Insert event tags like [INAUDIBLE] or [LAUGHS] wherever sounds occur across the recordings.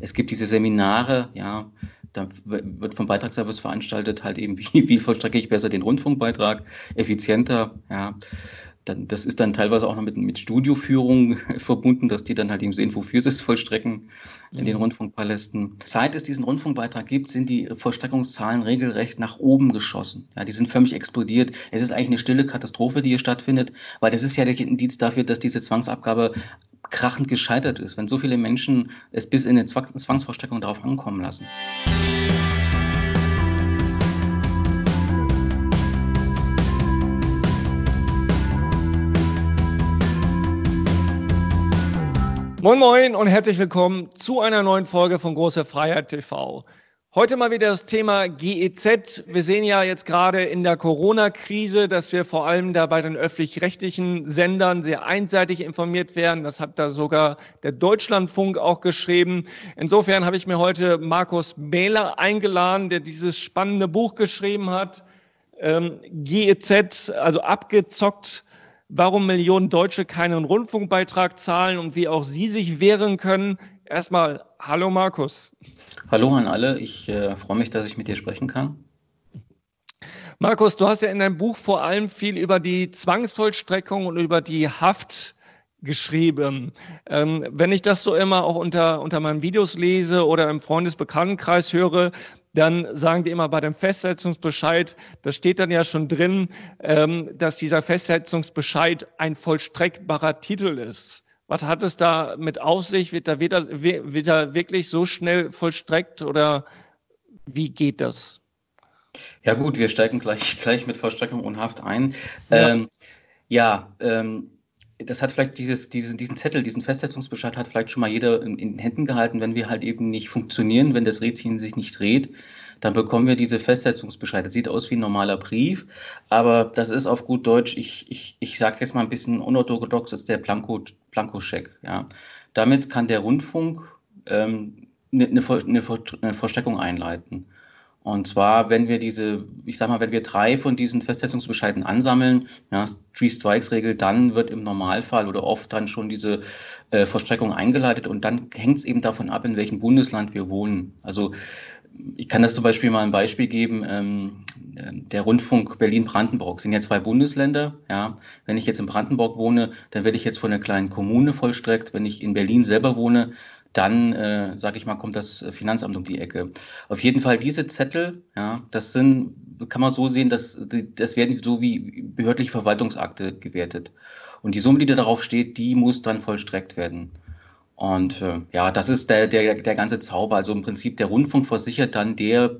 Es gibt diese Seminare, ja, da wird vom Beitragsservice veranstaltet, halt eben, [LAUGHS] wie, wie vollstrecke ich besser den Rundfunkbeitrag, effizienter, ja dann, das ist dann teilweise auch noch mit, mit Studioführung [LAUGHS] verbunden, dass die dann halt eben sehen, wofür sie es vollstrecken in den mhm. Rundfunkpalästen. Seit es diesen Rundfunkbeitrag gibt, sind die Vollstreckungszahlen regelrecht nach oben geschossen. Ja, die sind förmlich explodiert. Es ist eigentlich eine stille Katastrophe, die hier stattfindet, weil das ist ja der Indiz dafür, dass diese Zwangsabgabe krachend gescheitert ist, wenn so viele Menschen es bis in eine Zwangsvollstreckung darauf ankommen lassen. Moin Moin und herzlich willkommen zu einer neuen Folge von Große Freiheit TV. Heute mal wieder das Thema GEZ. Wir sehen ja jetzt gerade in der Corona-Krise, dass wir vor allem da bei den öffentlich-rechtlichen Sendern sehr einseitig informiert werden. Das hat da sogar der Deutschlandfunk auch geschrieben. Insofern habe ich mir heute Markus Mähler eingeladen, der dieses spannende Buch geschrieben hat. Ähm, GEZ, also abgezockt warum Millionen Deutsche keinen Rundfunkbeitrag zahlen und wie auch Sie sich wehren können. Erstmal, hallo Markus. Hallo an alle, ich äh, freue mich, dass ich mit dir sprechen kann. Markus, du hast ja in deinem Buch vor allem viel über die Zwangsvollstreckung und über die Haft geschrieben. Ähm, wenn ich das so immer auch unter, unter meinen Videos lese oder im Freundesbekanntenkreis höre, dann sagen die immer bei dem Festsetzungsbescheid, das steht dann ja schon drin, ähm, dass dieser Festsetzungsbescheid ein vollstreckbarer Titel ist. Was hat es da mit auf sich? Wird da, wird da wirklich so schnell vollstreckt oder wie geht das? Ja gut, wir steigen gleich, gleich mit Vollstreckung und Haft ein. Ja, ähm, ja ähm, das hat vielleicht dieses, diesen, diesen Zettel, diesen Festsetzungsbescheid hat vielleicht schon mal jeder in, in, den Händen gehalten, wenn wir halt eben nicht funktionieren, wenn das Rädchen sich nicht dreht, dann bekommen wir diese Festsetzungsbescheid. Das sieht aus wie ein normaler Brief, aber das ist auf gut Deutsch, ich, ich, ich sage jetzt mal ein bisschen unorthodox, das ist der Blanko, Blankoscheck. Ja. Damit kann der Rundfunk ähm, eine, eine, eine Versteckung einleiten. Und zwar, wenn wir diese, ich sag mal, wenn wir drei von diesen Festsetzungsbescheiden ansammeln, ja, Three Strikes Regel, dann wird im Normalfall oder oft dann schon diese äh, Vollstreckung eingeleitet und dann hängt es eben davon ab, in welchem Bundesland wir wohnen. Also ich kann das zum Beispiel mal ein Beispiel geben. Ähm, der Rundfunk Berlin-Brandenburg sind ja zwei Bundesländer. Ja, wenn ich jetzt in Brandenburg wohne, dann werde ich jetzt von einer kleinen Kommune vollstreckt. Wenn ich in Berlin selber wohne, dann, äh, sage ich mal, kommt das Finanzamt um die Ecke. Auf jeden Fall diese Zettel, ja, das sind, kann man so sehen, dass das werden so wie behördliche Verwaltungsakte gewertet. Und die Summe, die da darauf steht, die muss dann vollstreckt werden. Und äh, ja, das ist der, der, der ganze Zauber. Also im Prinzip der Rundfunk versichert dann der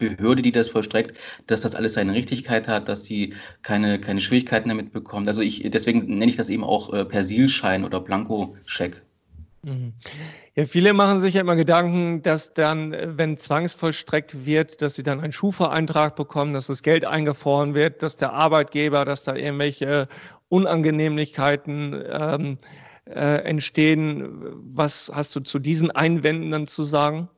Behörde, die das vollstreckt, dass das alles seine Richtigkeit hat, dass sie keine, keine Schwierigkeiten damit bekommt. Also ich, deswegen nenne ich das eben auch äh, Persilschein oder Blankoscheck. Mhm. Ja, viele machen sich ja immer Gedanken, dass dann, wenn zwangsvollstreckt wird, dass sie dann einen Schufa-Eintrag bekommen, dass das Geld eingefroren wird, dass der Arbeitgeber, dass da irgendwelche Unangenehmlichkeiten ähm, äh, entstehen. Was hast du zu diesen Einwänden dann zu sagen?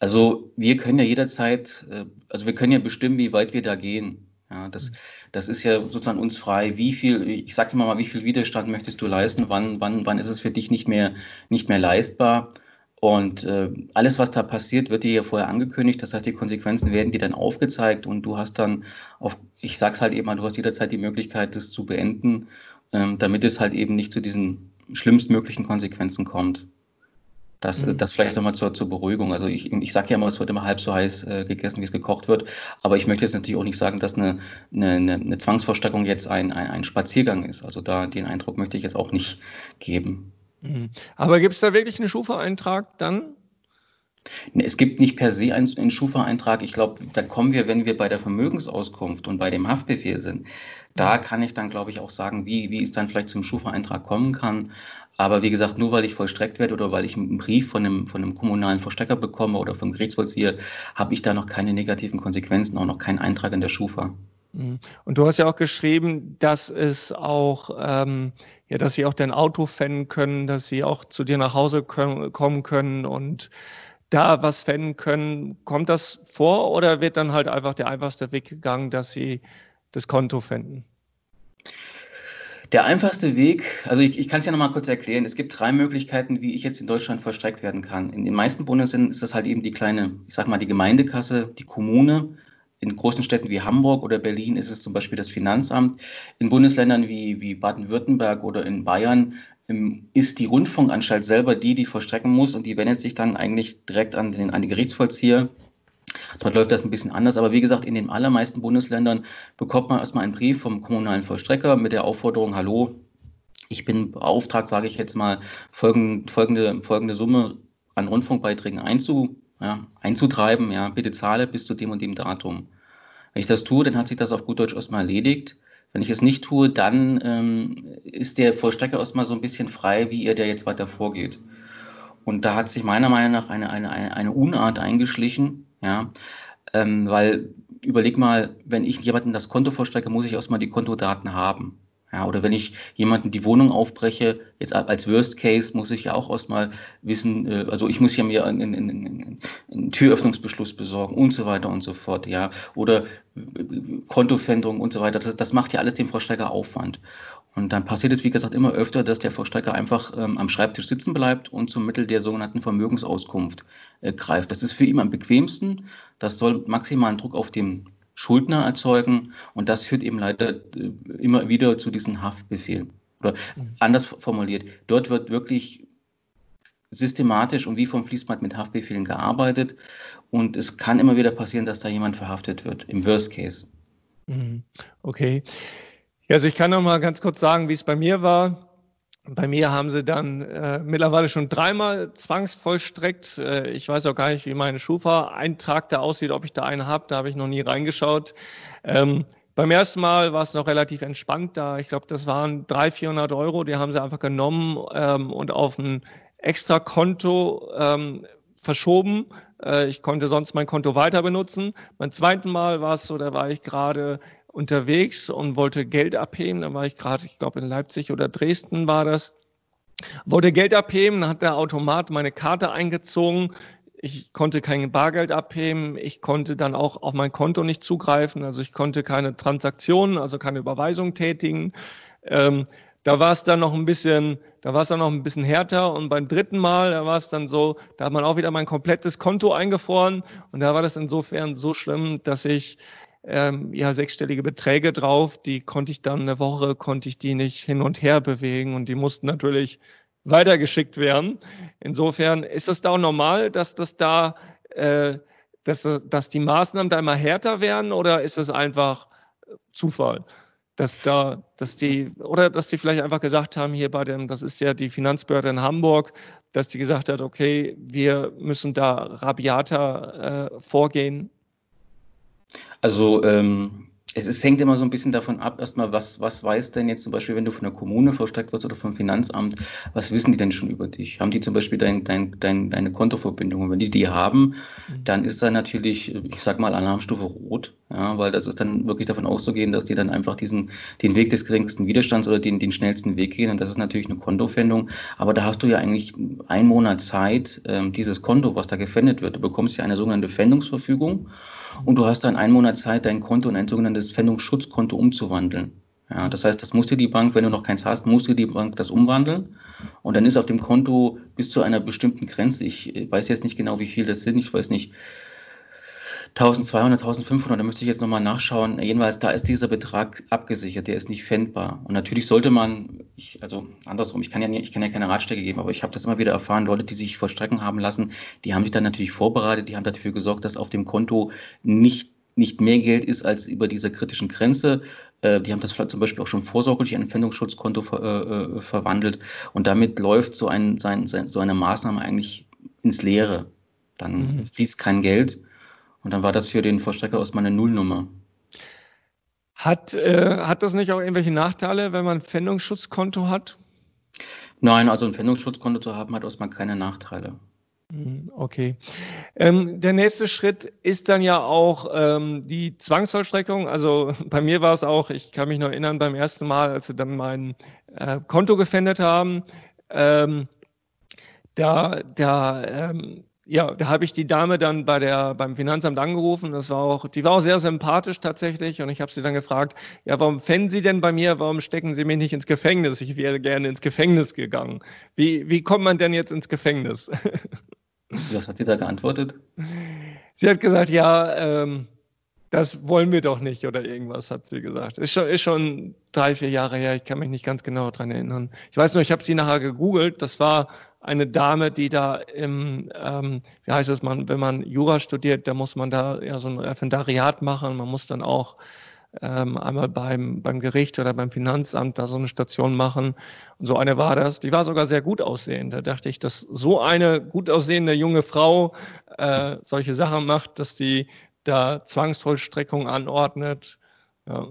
Also wir können ja jederzeit, äh, also wir können ja bestimmen, wie weit wir da gehen. Ja, das, das ist ja sozusagen uns frei. Wie viel, ich sag's mal wie viel Widerstand möchtest du leisten? Wann, wann, wann ist es für dich nicht mehr, nicht mehr leistbar? Und äh, alles, was da passiert, wird dir ja vorher angekündigt. Das heißt, die Konsequenzen werden dir dann aufgezeigt und du hast dann auf, ich sag's halt eben mal, du hast jederzeit die Möglichkeit, das zu beenden, ähm, damit es halt eben nicht zu diesen schlimmstmöglichen Konsequenzen kommt. Das, mhm. das vielleicht nochmal zur, zur Beruhigung. Also ich, ich sage ja immer, es wird immer halb so heiß äh, gegessen, wie es gekocht wird. Aber ich möchte jetzt natürlich auch nicht sagen, dass eine, eine, eine Zwangsvorstreckung jetzt ein, ein, ein Spaziergang ist. Also da den Eindruck möchte ich jetzt auch nicht geben. Mhm. Aber gibt es da wirklich einen Schufa-Eintrag dann? Es gibt nicht per se einen, einen Schufa-Eintrag. Ich glaube, da kommen wir, wenn wir bei der Vermögensauskunft und bei dem Haftbefehl sind. Da kann ich dann, glaube ich, auch sagen, wie, wie es dann vielleicht zum Schufa-Eintrag kommen kann. Aber wie gesagt, nur weil ich vollstreckt werde oder weil ich einen Brief von einem, von einem kommunalen Vollstrecker bekomme oder vom Gerichtsvollzieher, habe ich da noch keine negativen Konsequenzen, auch noch keinen Eintrag in der Schufa. Mhm. Und du hast ja auch geschrieben, dass es auch, ähm, ja, dass sie auch dein Auto fänden können, dass sie auch zu dir nach Hause können, kommen können und da was fänden können. Kommt das vor oder wird dann halt einfach der einfachste Weg gegangen, dass sie das Konto fänden? Der einfachste Weg, also ich, ich kann es ja nochmal kurz erklären, es gibt drei Möglichkeiten, wie ich jetzt in Deutschland vollstreckt werden kann. In den meisten Bundesländern ist das halt eben die kleine, ich sag mal, die Gemeindekasse, die Kommune. In großen Städten wie Hamburg oder Berlin ist es zum Beispiel das Finanzamt. In Bundesländern wie, wie Baden-Württemberg oder in Bayern ähm, ist die Rundfunkanstalt selber die, die vollstrecken muss und die wendet sich dann eigentlich direkt an den, an die Gerichtsvollzieher Dort läuft das ein bisschen anders, aber wie gesagt, in den allermeisten Bundesländern bekommt man erstmal einen Brief vom kommunalen Vollstrecker mit der Aufforderung, hallo, ich bin beauftragt, sage ich jetzt mal, folgende, folgende, folgende Summe an Rundfunkbeiträgen einzu, ja, einzutreiben, ja, bitte zahle bis zu dem und dem Datum. Wenn ich das tue, dann hat sich das auf gut Deutsch erstmal erledigt. Wenn ich es nicht tue, dann ähm, ist der Vollstrecker erstmal so ein bisschen frei, wie ihr der jetzt weiter vorgeht. Und da hat sich meiner Meinung nach eine, eine, eine Unart eingeschlichen, ja, ähm, weil überleg mal, wenn ich jemandem das Konto vorstrecke, muss ich erstmal die Kontodaten haben. Ja, oder wenn ich jemanden die Wohnung aufbreche, jetzt als Worst Case muss ich ja auch erstmal wissen, äh, also ich muss ja mir einen, einen, einen, Türöffnungsbeschluss besorgen und so weiter und so fort, ja. Oder äh, Kontofänderung und so weiter. Das, das macht ja alles dem Vorstrecker Aufwand. Und dann passiert es, wie gesagt, immer öfter, dass der Vollstrecker einfach ähm, am Schreibtisch sitzen bleibt und zum Mittel der sogenannten Vermögensauskunft äh, greift. Das ist für ihn am bequemsten. Das soll maximalen Druck auf den Schuldner erzeugen und das führt eben leider äh, immer wieder zu diesen Haftbefehlen. Oder mhm. anders formuliert, dort wird wirklich systematisch und wie vom Fließband mit Haftbefehlen gearbeitet und es kann immer wieder passieren, dass da jemand verhaftet wird, im Worst Case. Mhm. Okay. Ja, also ich kann noch mal ganz kurz sagen, wie es bei mir war. Bei mir haben sie dann äh, mittlerweile schon dreimal zwangsvollstreckt. Äh, ich weiß auch gar nicht, wie meine Schufa-Eintrag da aussieht, ob ich da einen habe. Da habe ich noch nie reingeschaut. Ähm, beim ersten Mal war es noch relativ entspannt da. Ich glaube, das waren 300, 400 Euro. Die haben sie einfach genommen ähm, und auf ein extra Konto ähm, verschoben. Äh, ich konnte sonst mein Konto weiter benutzen. Beim zweiten Mal war es so, da war ich gerade unterwegs und wollte Geld abheben. Da war ich gerade, ich glaube, in Leipzig oder Dresden war das. Wollte Geld abheben, hat der Automat meine Karte eingezogen. Ich konnte kein Bargeld abheben. Ich konnte dann auch auf mein Konto nicht zugreifen. Also ich konnte keine Transaktionen, also keine Überweisung tätigen. Ähm, da war es dann noch ein bisschen, da war es dann noch ein bisschen härter. Und beim dritten Mal, da war es dann so, da hat man auch wieder mein komplettes Konto eingefroren. Und da war das insofern so schlimm, dass ich ähm, ja sechsstellige Beträge drauf. Die konnte ich dann eine Woche, konnte ich die nicht hin und her bewegen und die mussten natürlich weitergeschickt werden. Insofern ist es da auch normal, dass das da, äh, dass, dass die Maßnahmen da immer härter werden oder ist es einfach Zufall? dass da, dass die, oder dass die vielleicht einfach gesagt haben, hier bei dem, das ist ja die Finanzbehörde in Hamburg, dass die gesagt hat, okay, wir müssen da rabiater äh, vorgehen also ähm, es, es, hängt immer so ein bisschen davon ab, erstmal, was, was weiß denn jetzt zum Beispiel, wenn du von der Kommune versteckt wirst oder vom Finanzamt, was wissen die denn schon über dich? Haben die zum Beispiel dein, dein, dein, deine Kontoverbindung? Und wenn die die haben, mhm. dann ist da natürlich, ich sag mal, Alarmstufe rot, ja, weil das ist dann wirklich davon auszugehen, dass die dann einfach diesen, den Weg des geringsten Widerstands oder den, den schnellsten Weg gehen. Und das ist natürlich eine Kontofendung. Aber da hast du ja eigentlich einen Monat Zeit, ähm, dieses Konto, was da gefändet wird. Du bekommst ja eine sogenannte Fendungsverfügung und du hast dann einen Monat Zeit, dein Konto in ein sogenanntes Pfändungsschutzkonto umzuwandeln. Ja, das heißt, das musst du die Bank, wenn du noch keins hast, musst du die Bank das umwandeln. Und dann ist auf dem Konto bis zu einer bestimmten Grenze, ich weiß jetzt nicht genau, wie viel das sind, ich weiß nicht, 1200, 1500, da müsste ich jetzt nochmal nachschauen. Jedenfalls, da ist dieser Betrag abgesichert, der ist nicht fändbar. Und natürlich sollte man, ich, also andersrum, ich kann ja, ich kann ja keine Ratschläge geben, aber ich habe das immer wieder erfahren, Leute, die sich vollstrecken haben lassen, die haben sich dann natürlich vorbereitet, die haben dafür gesorgt, dass auf dem Konto nicht nicht mehr Geld ist als über dieser kritischen Grenze. Äh, die haben das zum Beispiel auch schon vorsorglich in ein Pfändungsschutzkonto ver, äh, äh, verwandelt. Und damit läuft so, ein, sein, sein, so eine Maßnahme eigentlich ins Leere. Dann mhm. fließt kein Geld. Und dann war das für den Vollstrecker aus meine Nullnummer. Hat, äh, hat das nicht auch irgendwelche Nachteile, wenn man ein Pfändungsschutzkonto hat? Nein, also ein Pfändungsschutzkonto zu haben, hat erstmal keine Nachteile. Mhm, okay. Ähm, der nächste Schritt ist dann ja auch ähm, die Zwangsvollstreckung. Also [LAUGHS] bei mir war es auch, ich kann mich noch erinnern, beim ersten Mal, als sie dann mein äh, Konto gefändet haben, ähm, da, da ähm, ja, da habe ich die Dame dann bei der, beim Finanzamt angerufen. Das war auch, die war auch sehr sympathisch tatsächlich. Und ich habe sie dann gefragt, ja, warum fänden Sie denn bei mir, warum stecken Sie mich nicht ins Gefängnis? Ich wäre gerne ins Gefängnis gegangen. Wie, wie kommt man denn jetzt ins Gefängnis? [LAUGHS] Was hat sie da geantwortet? Sie hat gesagt, ja, ähm, das wollen wir doch nicht oder irgendwas, hat sie gesagt. Ist schon, ist schon drei, vier Jahre her, ich kann mich nicht ganz genau daran erinnern. Ich weiß nur, ich habe sie nachher gegoogelt, das war eine Dame, die da im, ähm, wie heißt es, man, wenn man Jura studiert, da muss man da ja so ein Referendariat machen, man muss dann auch ähm, einmal beim, beim Gericht oder beim Finanzamt da so eine Station machen. Und so eine war das. Die war sogar sehr gut aussehend. Da dachte ich, dass so eine gut aussehende junge Frau äh, solche Sachen macht, dass die da Zwangsvollstreckung anordnet. Ja.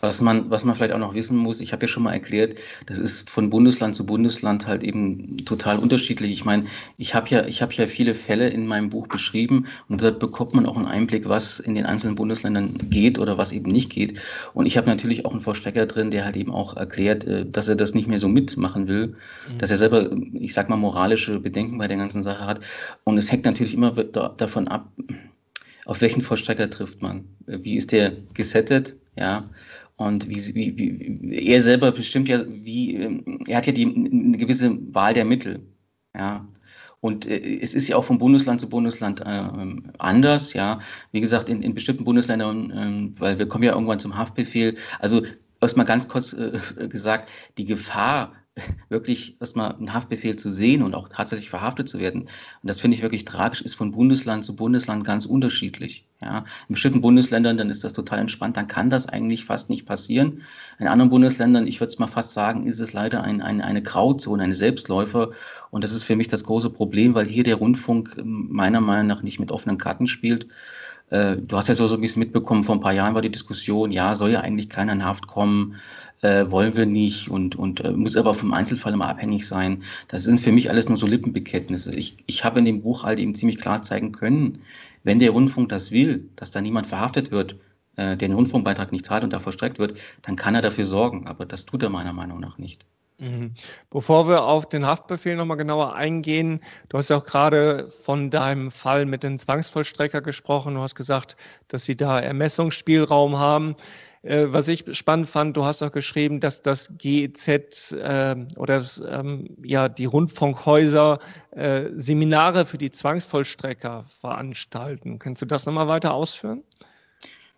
Was man, was man vielleicht auch noch wissen muss, ich habe ja schon mal erklärt, das ist von Bundesland zu Bundesland halt eben total unterschiedlich. Ich meine, ich habe ja, ich habe ja viele Fälle in meinem Buch beschrieben und da bekommt man auch einen Einblick, was in den einzelnen Bundesländern geht oder was eben nicht geht. Und ich habe natürlich auch einen Vorstecker drin, der halt eben auch erklärt, äh, dass er das nicht mehr so mitmachen will, mhm. dass er selber, ich sag mal, moralische Bedenken bei der ganzen Sache hat. Und es hängt natürlich immer davon ab, auf welchen Vollstrecker trifft man? Wie ist der gesettet? Ja. Und wie, wie, wie, er selber bestimmt ja, wie, ähm, er hat ja die, eine gewisse Wahl der Mittel. Ja. Und äh, es ist ja auch von Bundesland zu Bundesland äh, anders, ja. Wie gesagt, in, in bestimmten Bundesländern, äh, weil wir kommen ja irgendwann zum Haftbefehl. Also erstmal ganz kurz äh, gesagt, die Gefahr wirklich erstmal einen Haftbefehl zu sehen und auch tatsächlich verhaftet zu werden. Und das finde ich wirklich tragisch, ist von Bundesland zu Bundesland ganz unterschiedlich. Ja, in bestimmten Bundesländern, dann ist das total entspannt, dann kann das eigentlich fast nicht passieren. In anderen Bundesländern, ich würde es mal fast sagen, ist es leider ein, ein, eine Grauzone, eine Selbstläufer. Und das ist für mich das große Problem, weil hier der Rundfunk ähm, meiner Meinung nach nicht mit offenen Karten spielt. Äh, du hast ja so, so ein bisschen mitbekommen, vor ein paar Jahren war die Diskussion, ja, soll ja eigentlich keiner in Haft kommen äh, wollen wir nicht und, und äh, muss aber vom Einzelfall immer abhängig sein. Das sind für mich alles nur so Lippenbekenntnisse. Ich, ich habe in dem Buch halt eben ziemlich klar zeigen können, wenn der Rundfunk das will, dass da niemand verhaftet wird, äh, der den Rundfunkbeitrag nicht zahlt und da verstreckt wird, dann kann er dafür sorgen. Aber das tut er meiner Meinung nach nicht. Mhm. Bevor wir auf den Haftbefehl nochmal genauer eingehen, du hast ja auch gerade von deinem Fall mit den Zwangsvollstrecker gesprochen. Du hast gesagt, dass sie da Ermessungsspielraum haben. Äh, was ich spannend fand, du hast auch geschrieben, dass das GEZ äh, oder das, ähm, ja, die Rundfunkhäuser äh, Seminare für die Zwangsvollstrecker veranstalten. Kannst du das nochmal weiter ausführen?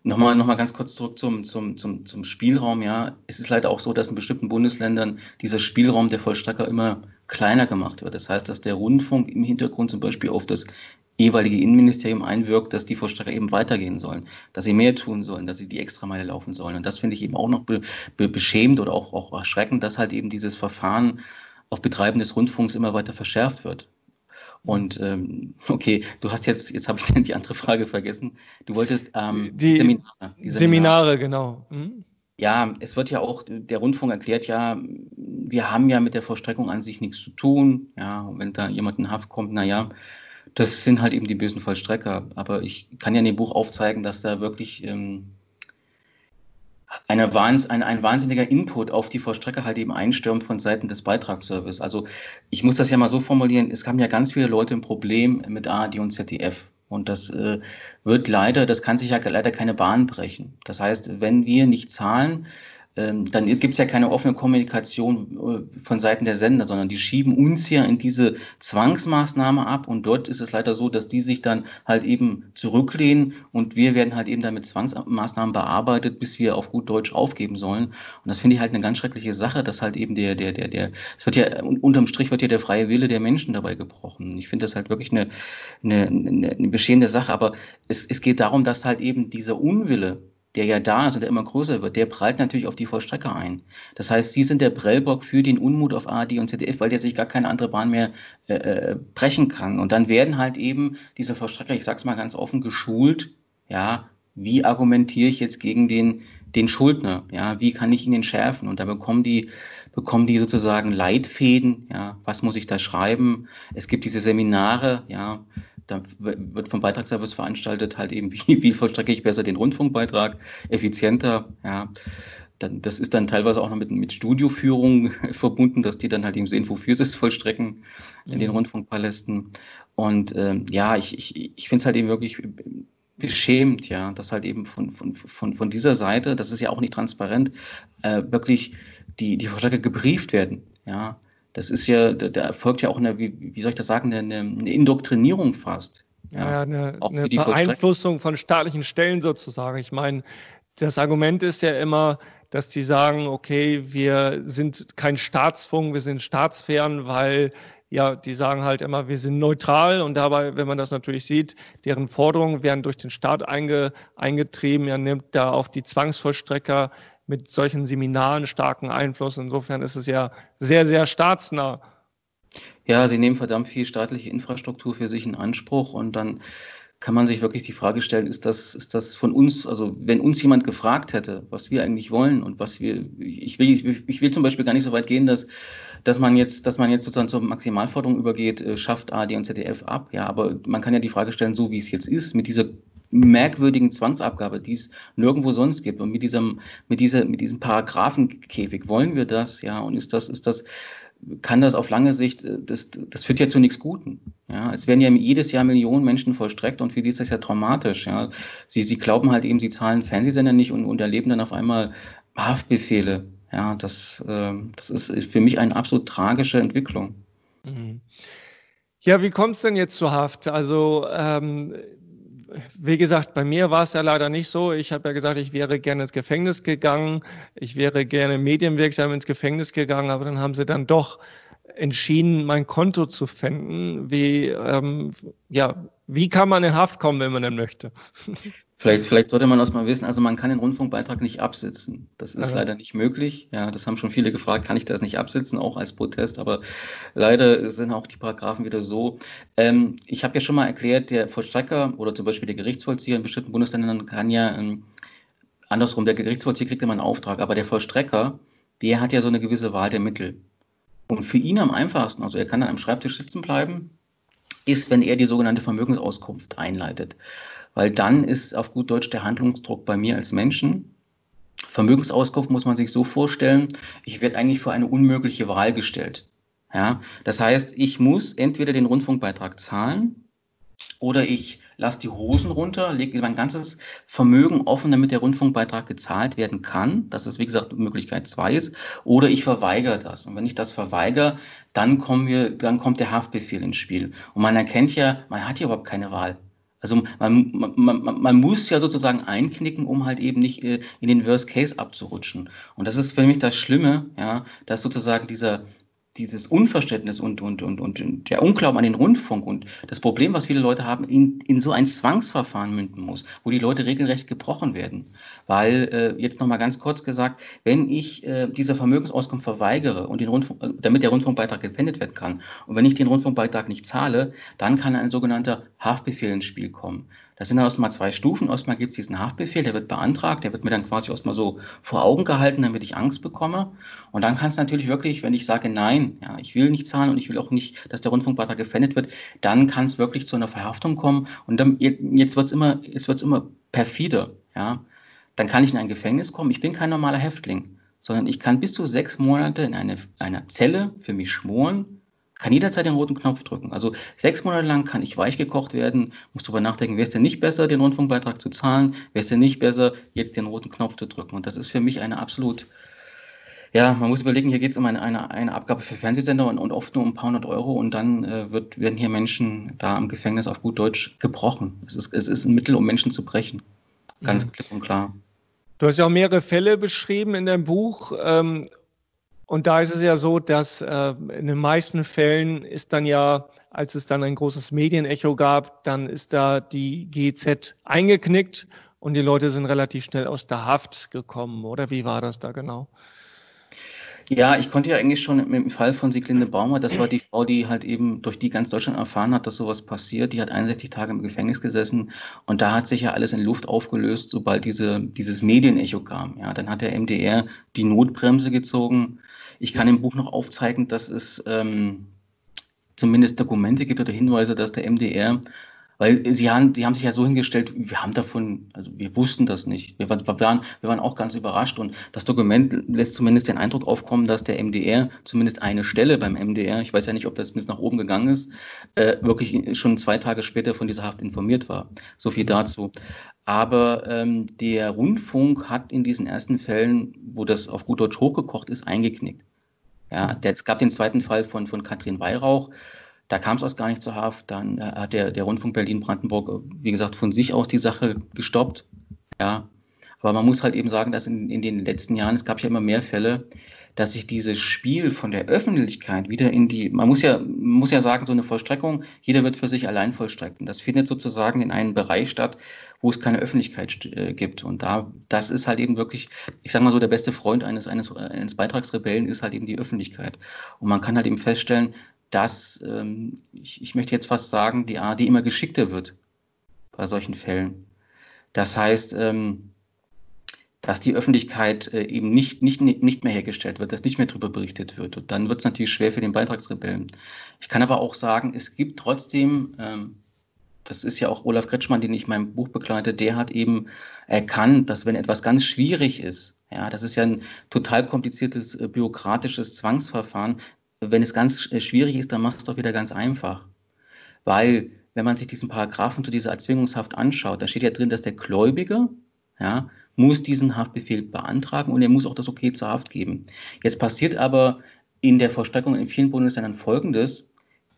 Nochmal, nochmal ganz kurz zurück zum, zum, zum, zum Spielraum. Ja, es ist leider auch so, dass in bestimmten Bundesländern dieser Spielraum der Vollstrecker immer kleiner gemacht wird. Das heißt, dass der Rundfunk im Hintergrund zum Beispiel auf das jeweilige Innenministerium einwirkt, dass die Vollstrecker eben weitergehen sollen, dass sie mehr tun sollen, dass sie die Extrameile laufen sollen. Und das finde ich eben auch noch be, be, beschämend oder auch, auch erschreckend, dass halt eben dieses Verfahren auf Betreiben des Rundfunks immer weiter verschärft wird. Und ähm, okay, du hast jetzt, jetzt habe ich [LAUGHS] die andere Frage vergessen. Du wolltest ähm, die, Seminare. Die Seminare, Seminare genau. Hm? Ja, es wird ja auch, der Rundfunk erklärt ja, wir haben ja mit der Vollstreckung an sich nichts zu tun. Ja, und wenn da jemand in Haft kommt, naja, das sind halt eben die bösen Vollstrecker. Aber ich kann ja in dem Buch aufzeigen, dass da wirklich ähm, eine Wahns, ein, ein wahnsinniger Input auf die Vollstrecker halt eben einstürmt von Seiten des Beitragsservice. Also ich muss das ja mal so formulieren, es haben ja ganz viele Leute ein Problem mit ARD und ZDF. Und das äh, wird leider, das kann sich ja leider keine Bahn brechen. Das heißt, wenn wir nicht zahlen, dann gibt es ja keine offene Kommunikation äh, von Seiten der Sender, sondern die schieben uns ja in diese Zwangsmaßnahme ab und dort ist es leider so, dass die sich dann halt eben zurücklehnen und wir werden halt eben damit Zwangsmaßnahmen bearbeitet, bis wir auf gut Deutsch aufgeben sollen. Und das finde ich halt eine ganz schreckliche Sache, dass halt eben der, der, der, der, es wird ja, unterm Strich wird ja der freie Wille der Menschen dabei gebrochen. Ich finde das halt wirklich eine, eine, eine, eine bestehende Sache, aber es, es geht darum, dass halt eben dieser Unwille der ja da ist und der immer größer wird, der prallt natürlich auf die Vollstrecker ein. Das heißt, sie sind der Prellbock für den Unmut auf ARD und ZDF, weil der sich gar keine andere Bahn mehr äh, äh, brechen kann. Und dann werden halt eben diese Vollstrecker, ich sag's mal ganz offen, geschult, ja, wie argumentiere ich jetzt gegen den, den Schuldner, ja, wie kann ich ihn entschärfen? Und da bekommen die, bekommen die sozusagen Leitfäden, ja, was muss ich da schreiben? Es gibt diese Seminare, ja, da wird vom Beitragsservice veranstaltet, halt eben, [LAUGHS] wie, wie vollstrecke ich besser den Rundfunkbeitrag, effizienter, ja. dann, das ist dann teilweise auch noch mit, mit Studioführung [LAUGHS] verbunden, dass die dann halt eben sehen, wofür sie es vollstrecken in mhm. den Rundfunkpalästen. Und ähm, ja, ich, ich, ich finde es halt eben wirklich beschämt, ja, dass halt eben von, von, von, von dieser Seite, das ist ja auch nicht transparent, äh, wirklich die, die Verstärker gebrieft werden. Ja, das ist ja, da erfolgt ja auch eine, wie, wie soll ich das sagen, eine, eine Indoktrinierung fast. Ja, ja eine, auch eine Beeinflussung von staatlichen Stellen sozusagen. Ich meine, das Argument ist ja immer, dass die sagen, okay, wir sind kein Staatsfunk, wir sind staatsfern, weil ja, die sagen halt immer, wir sind neutral und dabei, wenn man das natürlich sieht, deren Forderungen werden durch den Staat einge, eingetrieben. Er nimmt da auf die Zwangsvollstrecker mit solchen Seminaren starken Einfluss. Insofern ist es ja sehr, sehr staatsnah. Ja, sie nehmen verdammt viel staatliche Infrastruktur für sich in Anspruch und dann kann man sich wirklich die Frage stellen, ist das, ist das von uns, also wenn uns jemand gefragt hätte, was wir eigentlich wollen und was wir, ich will, ich will zum Beispiel gar nicht so weit gehen, dass, dass man jetzt, dass man jetzt sozusagen zur Maximalforderung übergeht, äh, schafft AD und ZDF ab, ja, aber man kann ja die Frage stellen, so wie es jetzt ist, mit dieser merkwürdigen Zwangsabgabe, die es nirgendwo sonst gibt und mit diesem, mit dieser, mit diesem Paragraphenkäfig, wollen wir das, ja, und ist das, ist das, kann das auf lange Sicht, äh, das, das führt ja zu nichts Guten. Ja, es werden ja jedes Jahr Millionen Menschen vollstreckt und für die ist das ja traumatisch. Ja, sie, sie glauben halt eben, sie zahlen Fernsehsender nicht und, und erleben dann auf einmal Haftbefehle. Ja, das, äh, das ist für mich eine absolut tragische Entwicklung. Mhm. Ja, wie kommt es denn jetzt zur Haft? Also ähm, wie gesagt, bei mir war es ja leider nicht so. Ich habe ja gesagt, ich wäre gerne ins Gefängnis gegangen, ich wäre gerne medienwirksam ins Gefängnis gegangen, aber dann haben sie dann doch entschieden, mein Konto zu finden. Wie, ähm, ja, wie kann man in Haft kommen, wenn man denn möchte? [LAUGHS] Vielleicht, vielleicht sollte man das mal wissen. Also man kann den Rundfunkbeitrag nicht absitzen. Das ist Aha. leider nicht möglich. Ja, das haben schon viele gefragt, kann ich das nicht absitzen, auch als Protest. Aber leider sind auch die Paragraphen wieder so. Ähm, ich habe ja schon mal erklärt, der Vollstrecker oder zum Beispiel der Gerichtsvollzieher in bestimmten Bundesländern kann ja ähm, andersrum, der Gerichtsvollzieher kriegt immer einen Auftrag, aber der Vollstrecker, der hat ja so eine gewisse Wahl der Mittel. Und für ihn am einfachsten, also er kann dann am Schreibtisch sitzen bleiben, ist, wenn er die sogenannte Vermögensauskunft einleitet weil dann ist auf gut Deutsch der Handlungsdruck bei mir als Menschen. Vermögensauskunft muss man sich so vorstellen, ich werde eigentlich vor eine unmögliche Wahl gestellt. Ja, das heißt, ich muss entweder den Rundfunkbeitrag zahlen oder ich lasse die Hosen runter, lege mein ganzes Vermögen offen, damit der Rundfunkbeitrag gezahlt werden kann. Das ist, wie gesagt, Möglichkeit zwei ist. Oder ich verweigere das. Und wenn ich das verweigere, dann, kommen wir, dann kommt der Haftbefehl ins Spiel. Und man erkennt ja, man hat ja überhaupt keine Wahl. Also man, man, man, man, muss ja sozusagen einknicken, um halt eben nicht äh, in den Worst Case abzurutschen. Und das ist für mich das Schlimme, ja, dass sozusagen dieser, dieses Unverständnis und, und, und, und der Unglauben an den Rundfunk und das Problem, was viele Leute haben, in, in so ein Zwangsverfahren münden muss, wo die Leute regelrecht gebrochen werden. Weil, äh, jetzt nochmal ganz kurz gesagt, wenn ich äh, diese Vermögensauskunft verweigere und den Rundfunk, äh, damit der Rundfunkbeitrag gefändet werden kann und wenn ich den Rundfunkbeitrag nicht zahle, dann kann ein sogenannter Haftbefehl ins Spiel kommen. Das sind dann erstmal zwei Stufen. Erstmal gibt es diesen Haftbefehl, der wird beantragt, der wird mir dann quasi erstmal so vor Augen gehalten, damit ich Angst bekomme. Und dann kann es natürlich wirklich, wenn ich sage, nein, ja, ich will nicht zahlen und ich will auch nicht, dass der Rundfunkbeitrag gefändet wird, dann kann es wirklich zu einer Verhaftung kommen. Und dann, jetzt wird es immer, jetzt wird's immer perfider, ja. Dann kann ich in ein Gefängnis kommen. Ich bin kein normaler Häftling, sondern ich kann bis zu sechs Monate in eine, einer Zelle für mich schmoren, kann jederzeit den roten Knopf drücken. Also sechs Monate lang kann ich weich gekocht werden, muss darüber nachdenken, wäre es denn nicht besser, den Rundfunkbeitrag zu zahlen, wäre es denn nicht besser, jetzt den roten Knopf zu drücken. Und das ist für mich eine absolut, ja, man muss überlegen, hier geht es um eine, eine, eine Abgabe für Fernsehsender und, und oft nur um ein paar hundert Euro und dann äh, wird, werden hier Menschen da im Gefängnis auf gut Deutsch gebrochen. Es ist, es ist ein Mittel, um Menschen zu brechen. Ganz mhm. klipp und klar. Du hast ja auch mehrere Fälle beschrieben in deinem Buch. Ähm, und da ist es ja so, dass äh, in den meisten Fällen ist dann ja, als es dann ein großes Medienecho gab, dann ist da die GZ eingeknickt und die Leute sind relativ schnell aus der Haft gekommen. Oder wie war das da genau? Ja, ich konnte ja eigentlich schon im Fall von Sieglinde Baumer, das war die Frau, die halt eben durch die ganz Deutschland erfahren hat, dass sowas passiert. Die hat 61 Tage im Gefängnis gesessen und da hat sich ja alles in Luft aufgelöst, sobald diese, dieses Medienecho kam. Ja, dann hat der MDR die Notbremse gezogen ich kann im Buch noch aufzeigen, dass es ähm, zumindest Dokumente gibt oder Hinweise, dass der MDR Weil sie haben, sie haben sich ja so hingestellt, wir haben davon, also wir wussten das nicht. Wir, wir, waren, wir waren auch ganz überrascht und das Dokument lässt zumindest den Eindruck aufkommen, dass der MDR, zumindest eine Stelle beim MDR, ich weiß ja nicht, ob das bis nach oben gegangen ist, äh, wirklich schon zwei Tage später von dieser Haft informiert war. So viel dazu. Aber ähm, der Rundfunk hat in diesen ersten Fällen, wo das auf gut Deutsch hochgekocht ist, eingeknickt. Ja, der, es gab den zweiten Fall von, von Katrin Weihrauch. Da kam es aus gar nicht zur Haft. Dann äh, hat der, der Rundfunk Berlin-Brandenburg, äh, wie gesagt, von sich aus die Sache gestoppt. Ja. Aber man muss halt eben sagen, dass in, in den letzten Jahren, es gab ja immer mehr Fälle, dass sich dieses Spiel von der Öffentlichkeit wieder in die, man muss ja, muss ja sagen, so eine Vollstreckung, jeder wird für sich allein vollstrecken. Das findet sozusagen in einem Bereich statt, wo es keine Öffentlichkeit äh, gibt. Und da, das ist halt eben wirklich, ich sag mal so, der beste Freund eines, eines, eines Beitragsrebellen ist halt eben die Öffentlichkeit. Und man kann halt eben feststellen, dass, ähm, ich, ich möchte jetzt fast sagen, die ARD immer geschickter wird bei solchen Fällen. Das heißt, ähm, dass die Öffentlichkeit äh, eben nicht, nicht, nicht mehr hergestellt wird, dass nicht mehr darüber berichtet wird. Und dann wird es natürlich schwer für den Beitragsrebellen. Ich kann aber auch sagen, es gibt trotzdem, ähm, das ist ja auch Olaf Kretschmann, den ich in meinem Buch begleite, der hat eben erkannt, dass wenn etwas ganz schwierig ist, ja, das ist ja ein total kompliziertes äh, bürokratisches Zwangsverfahren, wenn es ganz äh, schwierig ist, dann macht es doch wieder ganz einfach. Weil, wenn man sich diesen Paragraphen zu dieser Erzwingungshaft anschaut, da steht ja drin, dass der Gläubiger, ja, muss diesen Haftbefehl beantragen und er muss auch das Okay zur Haft geben. Jetzt passiert aber in der Vollstreckung in vielen Bundesländern Folgendes.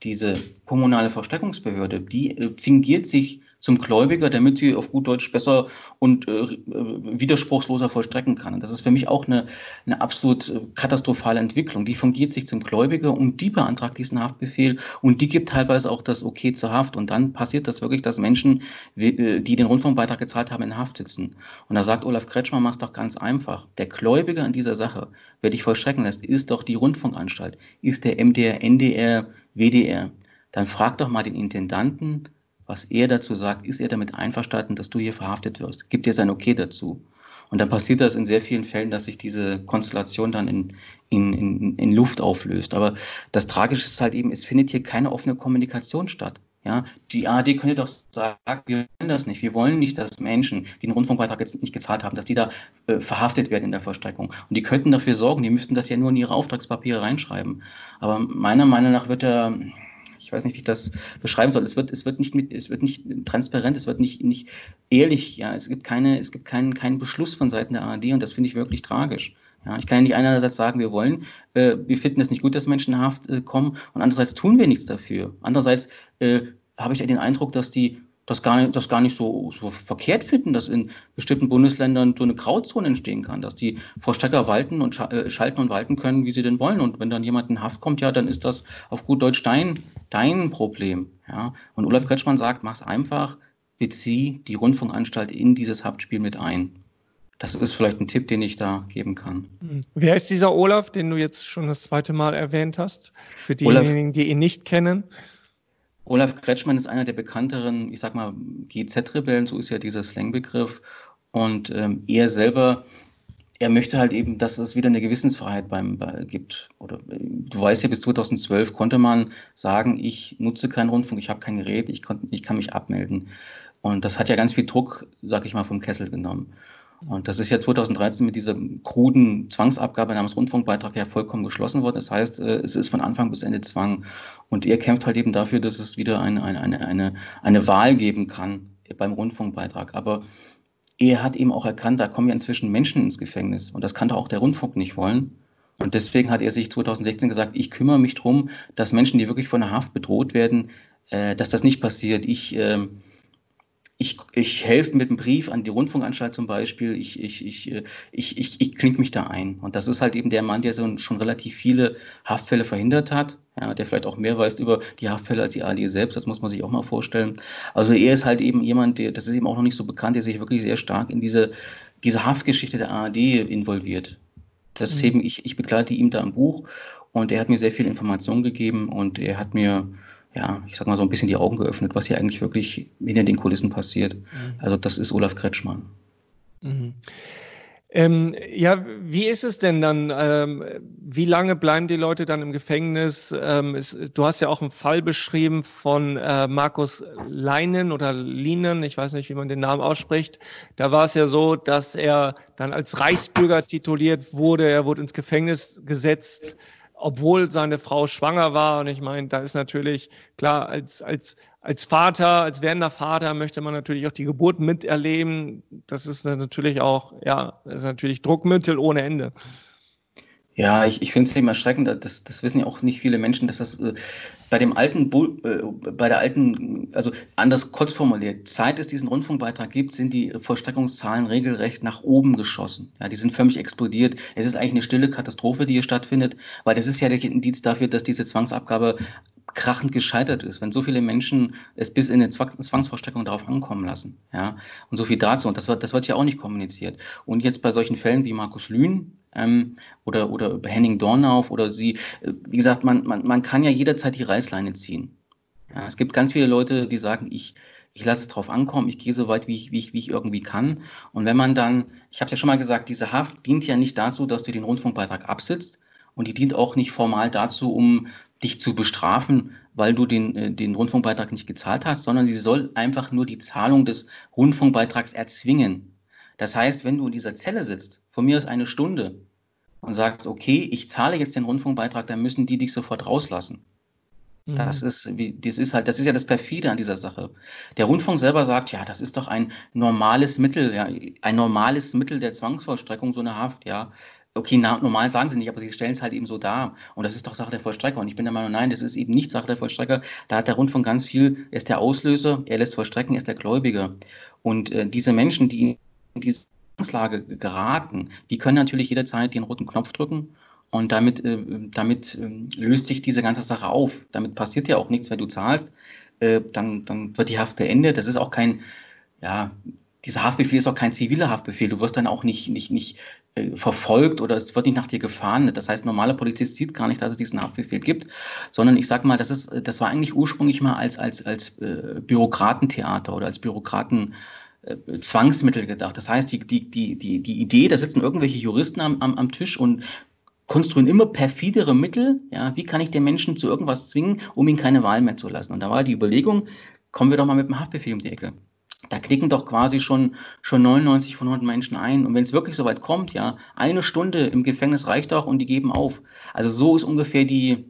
Diese kommunale Vollstreckungsbehörde, die äh, fingiert sich zum Gläubiger, damit sie auf gut Deutsch besser und äh, äh, widerspruchsloser vollstrecken kann. Und das ist für mich auch eine, eine absolut äh, katastrophale Entwicklung. Die fungiert sich zum Gläubiger und die beantragt diesen Haftbefehl und die gibt teilweise auch das Okay zur Haft. Und dann passiert das wirklich, dass Menschen, äh, die den Rundfunkbeitrag gezahlt haben, in Haft sitzen. Und da sagt Olaf Kretschmann, mach's doch ganz einfach. Der Gläubiger in dieser Sache, wer dich vollstrecken lässt, ist doch die Rundfunkanstalt, ist der MDR, NDR, WDR. Dann frag doch mal den Intendanten, was er dazu sagt, ist er damit einverstanden, dass du hier verhaftet wirst? Gibt er sein Okay dazu? Und dann passiert das in sehr vielen Fällen, dass sich diese Konstellation dann in, in, in, in Luft auflöst. Aber das Tragische ist halt eben, es findet hier keine offene Kommunikation statt. Ja, die ARD könnte doch sagen, wir wollen das nicht. Wir wollen nicht, dass Menschen, die den Rundfunkbeitrag jetzt nicht gezahlt haben, dass die da äh, verhaftet werden in der Vollstreckung. Und die könnten dafür sorgen, die müssten das ja nur in ihre Auftragspapiere reinschreiben. Aber meiner Meinung nach wird der ich weiß nicht, wie ich das beschreiben soll. Es wird, es wird nicht mit, es wird nicht transparent, es wird nicht, nicht ehrlich, ja, es gibt keine, es gibt keinen, keinen Beschluss von Seiten der ARD und das finde ich wirklich tragisch. Ja, ich kann ja nicht einerseits sagen, wir wollen, äh, wir finden es nicht gut, dass Menschen in Haft äh, kommen und andererseits tun wir nichts dafür. Andererseits äh, habe ich ja den Eindruck, dass die das gar nicht, das gar nicht so, so verkehrt finden, dass in bestimmten Bundesländern so eine Grauzone entstehen kann, dass die Vollstrecker walten und äh, schalten und walten können, wie sie denn wollen. Und wenn dann jemand in Haft kommt, ja, dann ist das auf gut Deutsch dein, dein Problem. Ja. Und Olaf Kretschmann sagt, mach's einfach, bezieh die Rundfunkanstalt in dieses Haftspiel mit ein. Das ist vielleicht ein Tipp, den ich da geben kann. Wer ist dieser Olaf, den du jetzt schon das zweite Mal erwähnt hast? Für diejenigen, Olaf, die ihn nicht kennen. Olaf Kretschmann ist einer der bekannteren, ich sag mal, GZ-Rebellen, so ist ja dieser Slangbegriff. Und ähm, er selber, er möchte halt eben, dass es wieder eine Gewissensfreiheit beim, bei, gibt. Oder du weißt ja, bis 2012 konnte man sagen, ich nutze keinen Rundfunk, ich habe kein Gerät, ich, kon, ich kann mich abmelden. Und das hat ja ganz viel Druck, sag ich mal, vom Kessel genommen. Und das ist ja 2013 mit dieser kruden Zwangsabgabe namens Rundfunkbeitrag ja vollkommen geschlossen worden. Das heißt, äh, es ist von Anfang bis Ende Zwang. Und er kämpft halt eben dafür, dass es wieder eine, eine, eine, eine, eine Wahl geben kann beim Rundfunkbeitrag. Aber er hat eben auch erkannt, da kommen ja inzwischen Menschen ins Gefängnis. Und das kann doch auch der Rundfunk nicht wollen. Und deswegen hat er sich 2016 gesagt, ich kümmere mich darum, dass Menschen, die wirklich von der Haft bedroht werden, äh, dass das nicht passiert. Ich äh, ich, ich helfe mit einem Brief an die Rundfunkanstalt zum Beispiel, ich, ich, ich, äh, ich, ich, ich klinge mich da ein. Und das ist halt eben der Mann, der so schon relativ viele Haftfälle verhindert hat, ja, der vielleicht auch mehr weiß über die Haftfälle als die AD selbst, das muss man sich auch mal vorstellen. Also er ist halt eben jemand, der, das ist ihm auch noch nicht so bekannt, der sich wirklich sehr stark in diese, diese Haftgeschichte der ARD involviert. Das mhm. eben, ich, ich begleite ihn da im Buch und er hat mir sehr viel Informationen gegeben und er hat mir ja, ich sag mal so ein bisschen die Augen geöffnet, was hier eigentlich wirklich hinter den Kulissen passiert. Mhm. Also das ist Olaf Kretschmann. Mhm. Ähm, ja, wie ist es denn dann? Ähm, wie lange bleiben die Leute dann im Gefängnis? Ähm, es, du hast ja auch einen Fall beschrieben von äh, Markus Leinen oder Linen, ich weiß nicht, wie man den Namen ausspricht. Da war es ja so, dass er dann als Reichsbürger tituliert wurde. Er wurde ins Gefängnis gesetzt obwohl seine Frau schwanger war. Und ich meine, da ist natürlich klar, als, als, als Vater, als werdender Vater möchte man natürlich auch die Geburt miterleben. Das ist natürlich auch, ja, das ist natürlich Druckmittel ohne Ende. Ja, ich, ich finde es eben erschreckend, das, das wissen ja auch nicht viele Menschen, dass das äh, bei dem alten, äh, bei der alten, also anders kurz formuliert, seit es diesen Rundfunkbeitrag gibt, sind die Vollstreckungszahlen regelrecht nach oben geschossen. Ja, die sind förmlich explodiert. Es ist eigentlich eine stille Katastrophe, die hier stattfindet, weil das ist ja der Indiz dafür, dass diese Zwangsabgabe krachend gescheitert ist, wenn so viele Menschen es bis in eine Zwangsvollstreckung darauf ankommen lassen. Ja, und so viel dazu. Und das wird, das wird ja auch nicht kommuniziert. Und jetzt bei solchen Fällen wie Markus Lühn, ähm, oder, oder Henning Dornauf oder sie, äh, wie gesagt, man, man, man kann ja jederzeit die Reißleine ziehen. Ja, es gibt ganz viele Leute, die sagen, ich, ich lasse es drauf ankommen, ich gehe so weit, wie ich, wie ich, wie ich irgendwie kann. Und wenn man dann, ich habe es ja schon mal gesagt, diese Haft dient ja nicht dazu, dass du den Rundfunkbeitrag absitzt und die dient auch nicht formal dazu, um dich zu bestrafen, weil du den, äh, den Rundfunkbeitrag nicht gezahlt hast, sondern sie soll einfach nur die Zahlung des Rundfunkbeitrags erzwingen. Das heißt, wenn du in dieser Zelle sitzt, von mir aus eine Stunde, und sagst, okay, ich zahle jetzt den Rundfunkbeitrag, dann müssen die dich sofort rauslassen. Mhm. Das ist, das ist halt, das ist ja das perfide an dieser Sache. Der Rundfunk selber sagt, ja, das ist doch ein normales Mittel, ja, ein normales Mittel der Zwangsvollstreckung, so eine Haft, ja. Okay, na, normal sagen sie nicht, aber sie stellen es halt eben so dar. Und das ist doch Sache der Vollstrecker. Und ich bin der Meinung, nein, das ist eben nicht Sache der Vollstrecker. Da hat der Rundfunk ganz viel, er ist der Auslöser, er lässt vollstrecken, er ist der Gläubiger. Und äh, diese Menschen, die in diese Zwangslage geraten, die können natürlich jederzeit den roten Knopf drücken und damit, äh, damit äh, löst sich diese ganze Sache auf. Damit passiert ja auch nichts, wenn du zahlst. Äh, dann, dann wird die Haft beendet. Das ist auch kein, ja, dieser Haftbefehl ist auch kein ziviler Haftbefehl. Du wirst dann auch nicht, nicht, nicht verfolgt oder es wird nicht nach dir gefahren. Das heißt, normaler Polizist sieht gar nicht, dass es diesen Haftbefehl gibt, sondern ich sag mal, das ist, das war eigentlich ursprünglich mal als, als, als äh, Bürokratentheater oder als Bürokraten äh, Zwangsmittel gedacht. Das heißt, die, die, die, die, die Idee, da sitzen irgendwelche Juristen am, am, am Tisch und konstruieren immer perfidere Mittel. Ja, wie kann ich den Menschen zu irgendwas zwingen, um ihnen keine Wahl mehr zu lassen? Und da war die Überlegung, kommen wir doch mal mit dem Haftbefehl um die Ecke. Da klicken doch quasi schon, schon 99 von 100 Menschen ein. Und wenn es wirklich so weit kommt, ja, eine Stunde im Gefängnis reicht auch und die geben auf. Also so ist ungefähr die,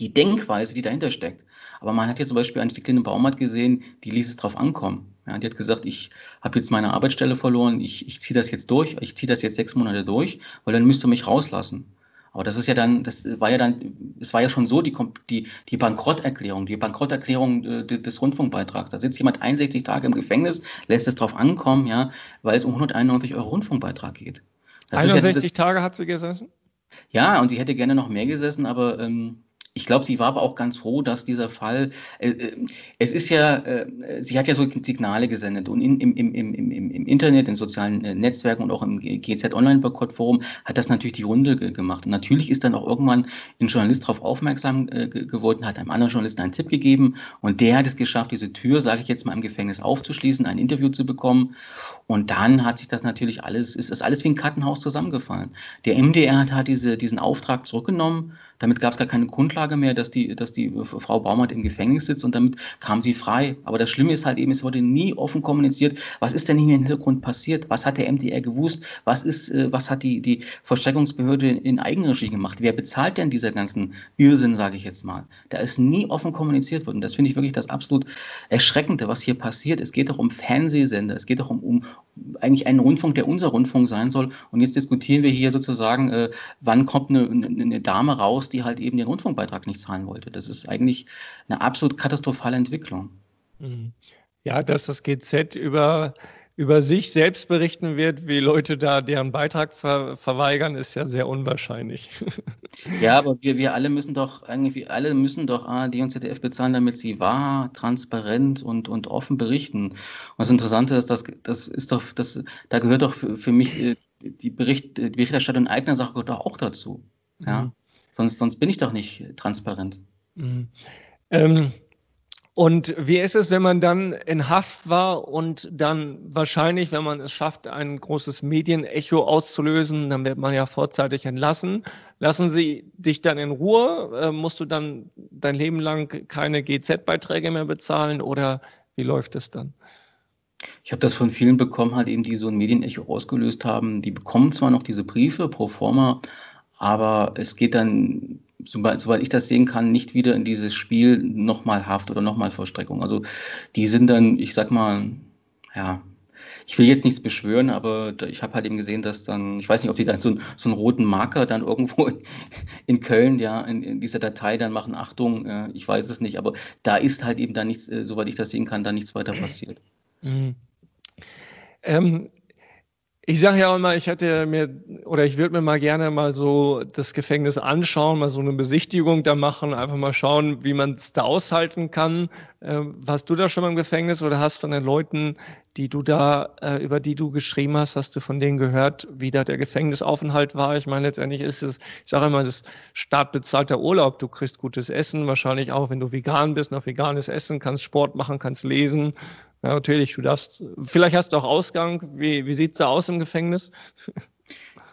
die Denkweise, die dahinter steckt. Aber man hat ja zum Beispiel eine Kleine Baumarkt gesehen, die ließ es drauf ankommen. Ja, die hat gesagt, ich habe jetzt meine Arbeitsstelle verloren, ich, ich ziehe das jetzt durch, ich ziehe das jetzt sechs Monate durch, weil dann müsst ihr mich rauslassen. Aber das ist ja dann, das war ja dann, es war ja schon so die, die, die Bankrotterklärung, die Bankrotterklärung äh, des Rundfunkbeitrags. Da sitzt jemand 61 Tage im Gefängnis, lässt es drauf ankommen, ja, weil es um 191 Euro Rundfunkbeitrag geht. Das 61 ja dieses, Tage hat sie gesessen? Ja, und sie hätte gerne noch mehr gesessen, aber ähm, ich glaube, sie war aber auch ganz froh, dass dieser Fall, äh, äh, es ist ja, äh, sie hat ja so Signale gesendet und in, im, im, im, im, Internet, in sozialen äh, Netzwerken und auch im GZ Online Boykott Forum hat das natürlich die Runde ge gemacht. Und natürlich ist dann auch irgendwann ein Journalist darauf aufmerksam äh, geworden, hat einem anderen Journalisten einen Tipp gegeben und der hat es geschafft, diese Tür, sage ich jetzt mal, im Gefängnis aufzuschließen, ein Interview zu bekommen. Und dann hat sich das natürlich alles, ist das alles wie ein Kartenhaus zusammengefallen. Der MDR hat, hat diese, diesen Auftrag zurückgenommen damit gab es gar keine Grundlage mehr, dass die, dass die Frau Baumert im Gefängnis sitzt und damit kam sie frei. Aber das Schlimme ist halt eben, es wurde nie offen kommuniziert, was ist denn hier im Hintergrund passiert? Was hat der MDR gewusst? Was ist, äh, was hat die, die Vollstreckungsbehörde in Eigenregie gemacht? Wer bezahlt denn dieser ganzen Irrsinn, sage ich jetzt mal? Da ist nie offen kommuniziert worden. Das finde ich wirklich das absolut Erschreckende, was hier passiert. Es geht doch um Fernsehsender, es geht doch um, um eigentlich einen Rundfunk, der unser Rundfunk sein soll. Und jetzt diskutieren wir hier sozusagen, äh, wann kommt eine, eine Dame raus, die halt eben den Rundfunkbeitrag nicht zahlen wollte. Das ist eigentlich eine absolut katastrophale Entwicklung. Mhm. Ja, dass das GZ über, über sich selbst berichten wird, wie Leute da deren Beitrag ver verweigern, ist ja sehr unwahrscheinlich. [LAUGHS] Ja, aber wir, wir alle müssen doch eigentlich, wir alle müssen doch ARD und ZDF bezahlen, damit sie wahr, transparent und, und offen berichten. Und das Interessante ist, dass das ist doch, das, da gehört doch für, für mich äh, die, Bericht, die Berichterstattung eigener Sache gehört doch auch dazu. Ja. Mhm. Sonst, sonst bin ich doch nicht transparent. Mhm. Ähm, Und wie ist es, wenn man dann in Haft war und dann wahrscheinlich, wenn man es schafft, ein großes Medienecho auszulösen, dann wird man ja vorzeitig entlassen. Lassen sie dich dann in Ruhe? Äh, musst du dann dein Leben lang keine GZ-Beiträge mehr bezahlen oder wie läuft es dann? Ich habe das von vielen bekommen, halt eben, die so ein Medienecho ausgelöst haben. Die bekommen zwar noch diese Briefe pro forma, aber es geht dann soweit, ich das sehen kann, nicht wieder in dieses Spiel nochmal Haft oder nochmal Vollstreckung. Also die sind dann, ich sag mal, ja, ich will jetzt nichts beschwören, aber ich habe halt eben gesehen, dass dann, ich weiß nicht, ob die dann so, so einen roten Marker dann irgendwo in, in Köln, ja, in, in, dieser Datei dann machen, Achtung, äh, ich weiß es nicht, aber da ist halt eben dann nichts, äh, soweit ich das sehen kann, da nichts weiter passiert. Mhm. Ähm, ich sage ja auch immer, ich hätte mir oder ich würde mir mal gerne mal so das Gefängnis anschauen, mal so eine Besichtigung da machen, einfach mal schauen, wie man es da aushalten kann. Äh, warst du da schon mal im Gefängnis oder hast von den Leuten, die du da, äh, über die du geschrieben hast, hast du von denen gehört, wie da der Gefängnisaufenthalt war? Ich meine, letztendlich ist es, ich sage immer, das staatbezahlter Urlaub. Du kriegst gutes Essen, wahrscheinlich auch, wenn du vegan bist, noch veganes Essen, kannst Sport machen, kannst lesen. Ja, natürlich, du darfst, vielleicht hast du auch Ausgang. Wie, wie sieht es da aus im Gefängnis?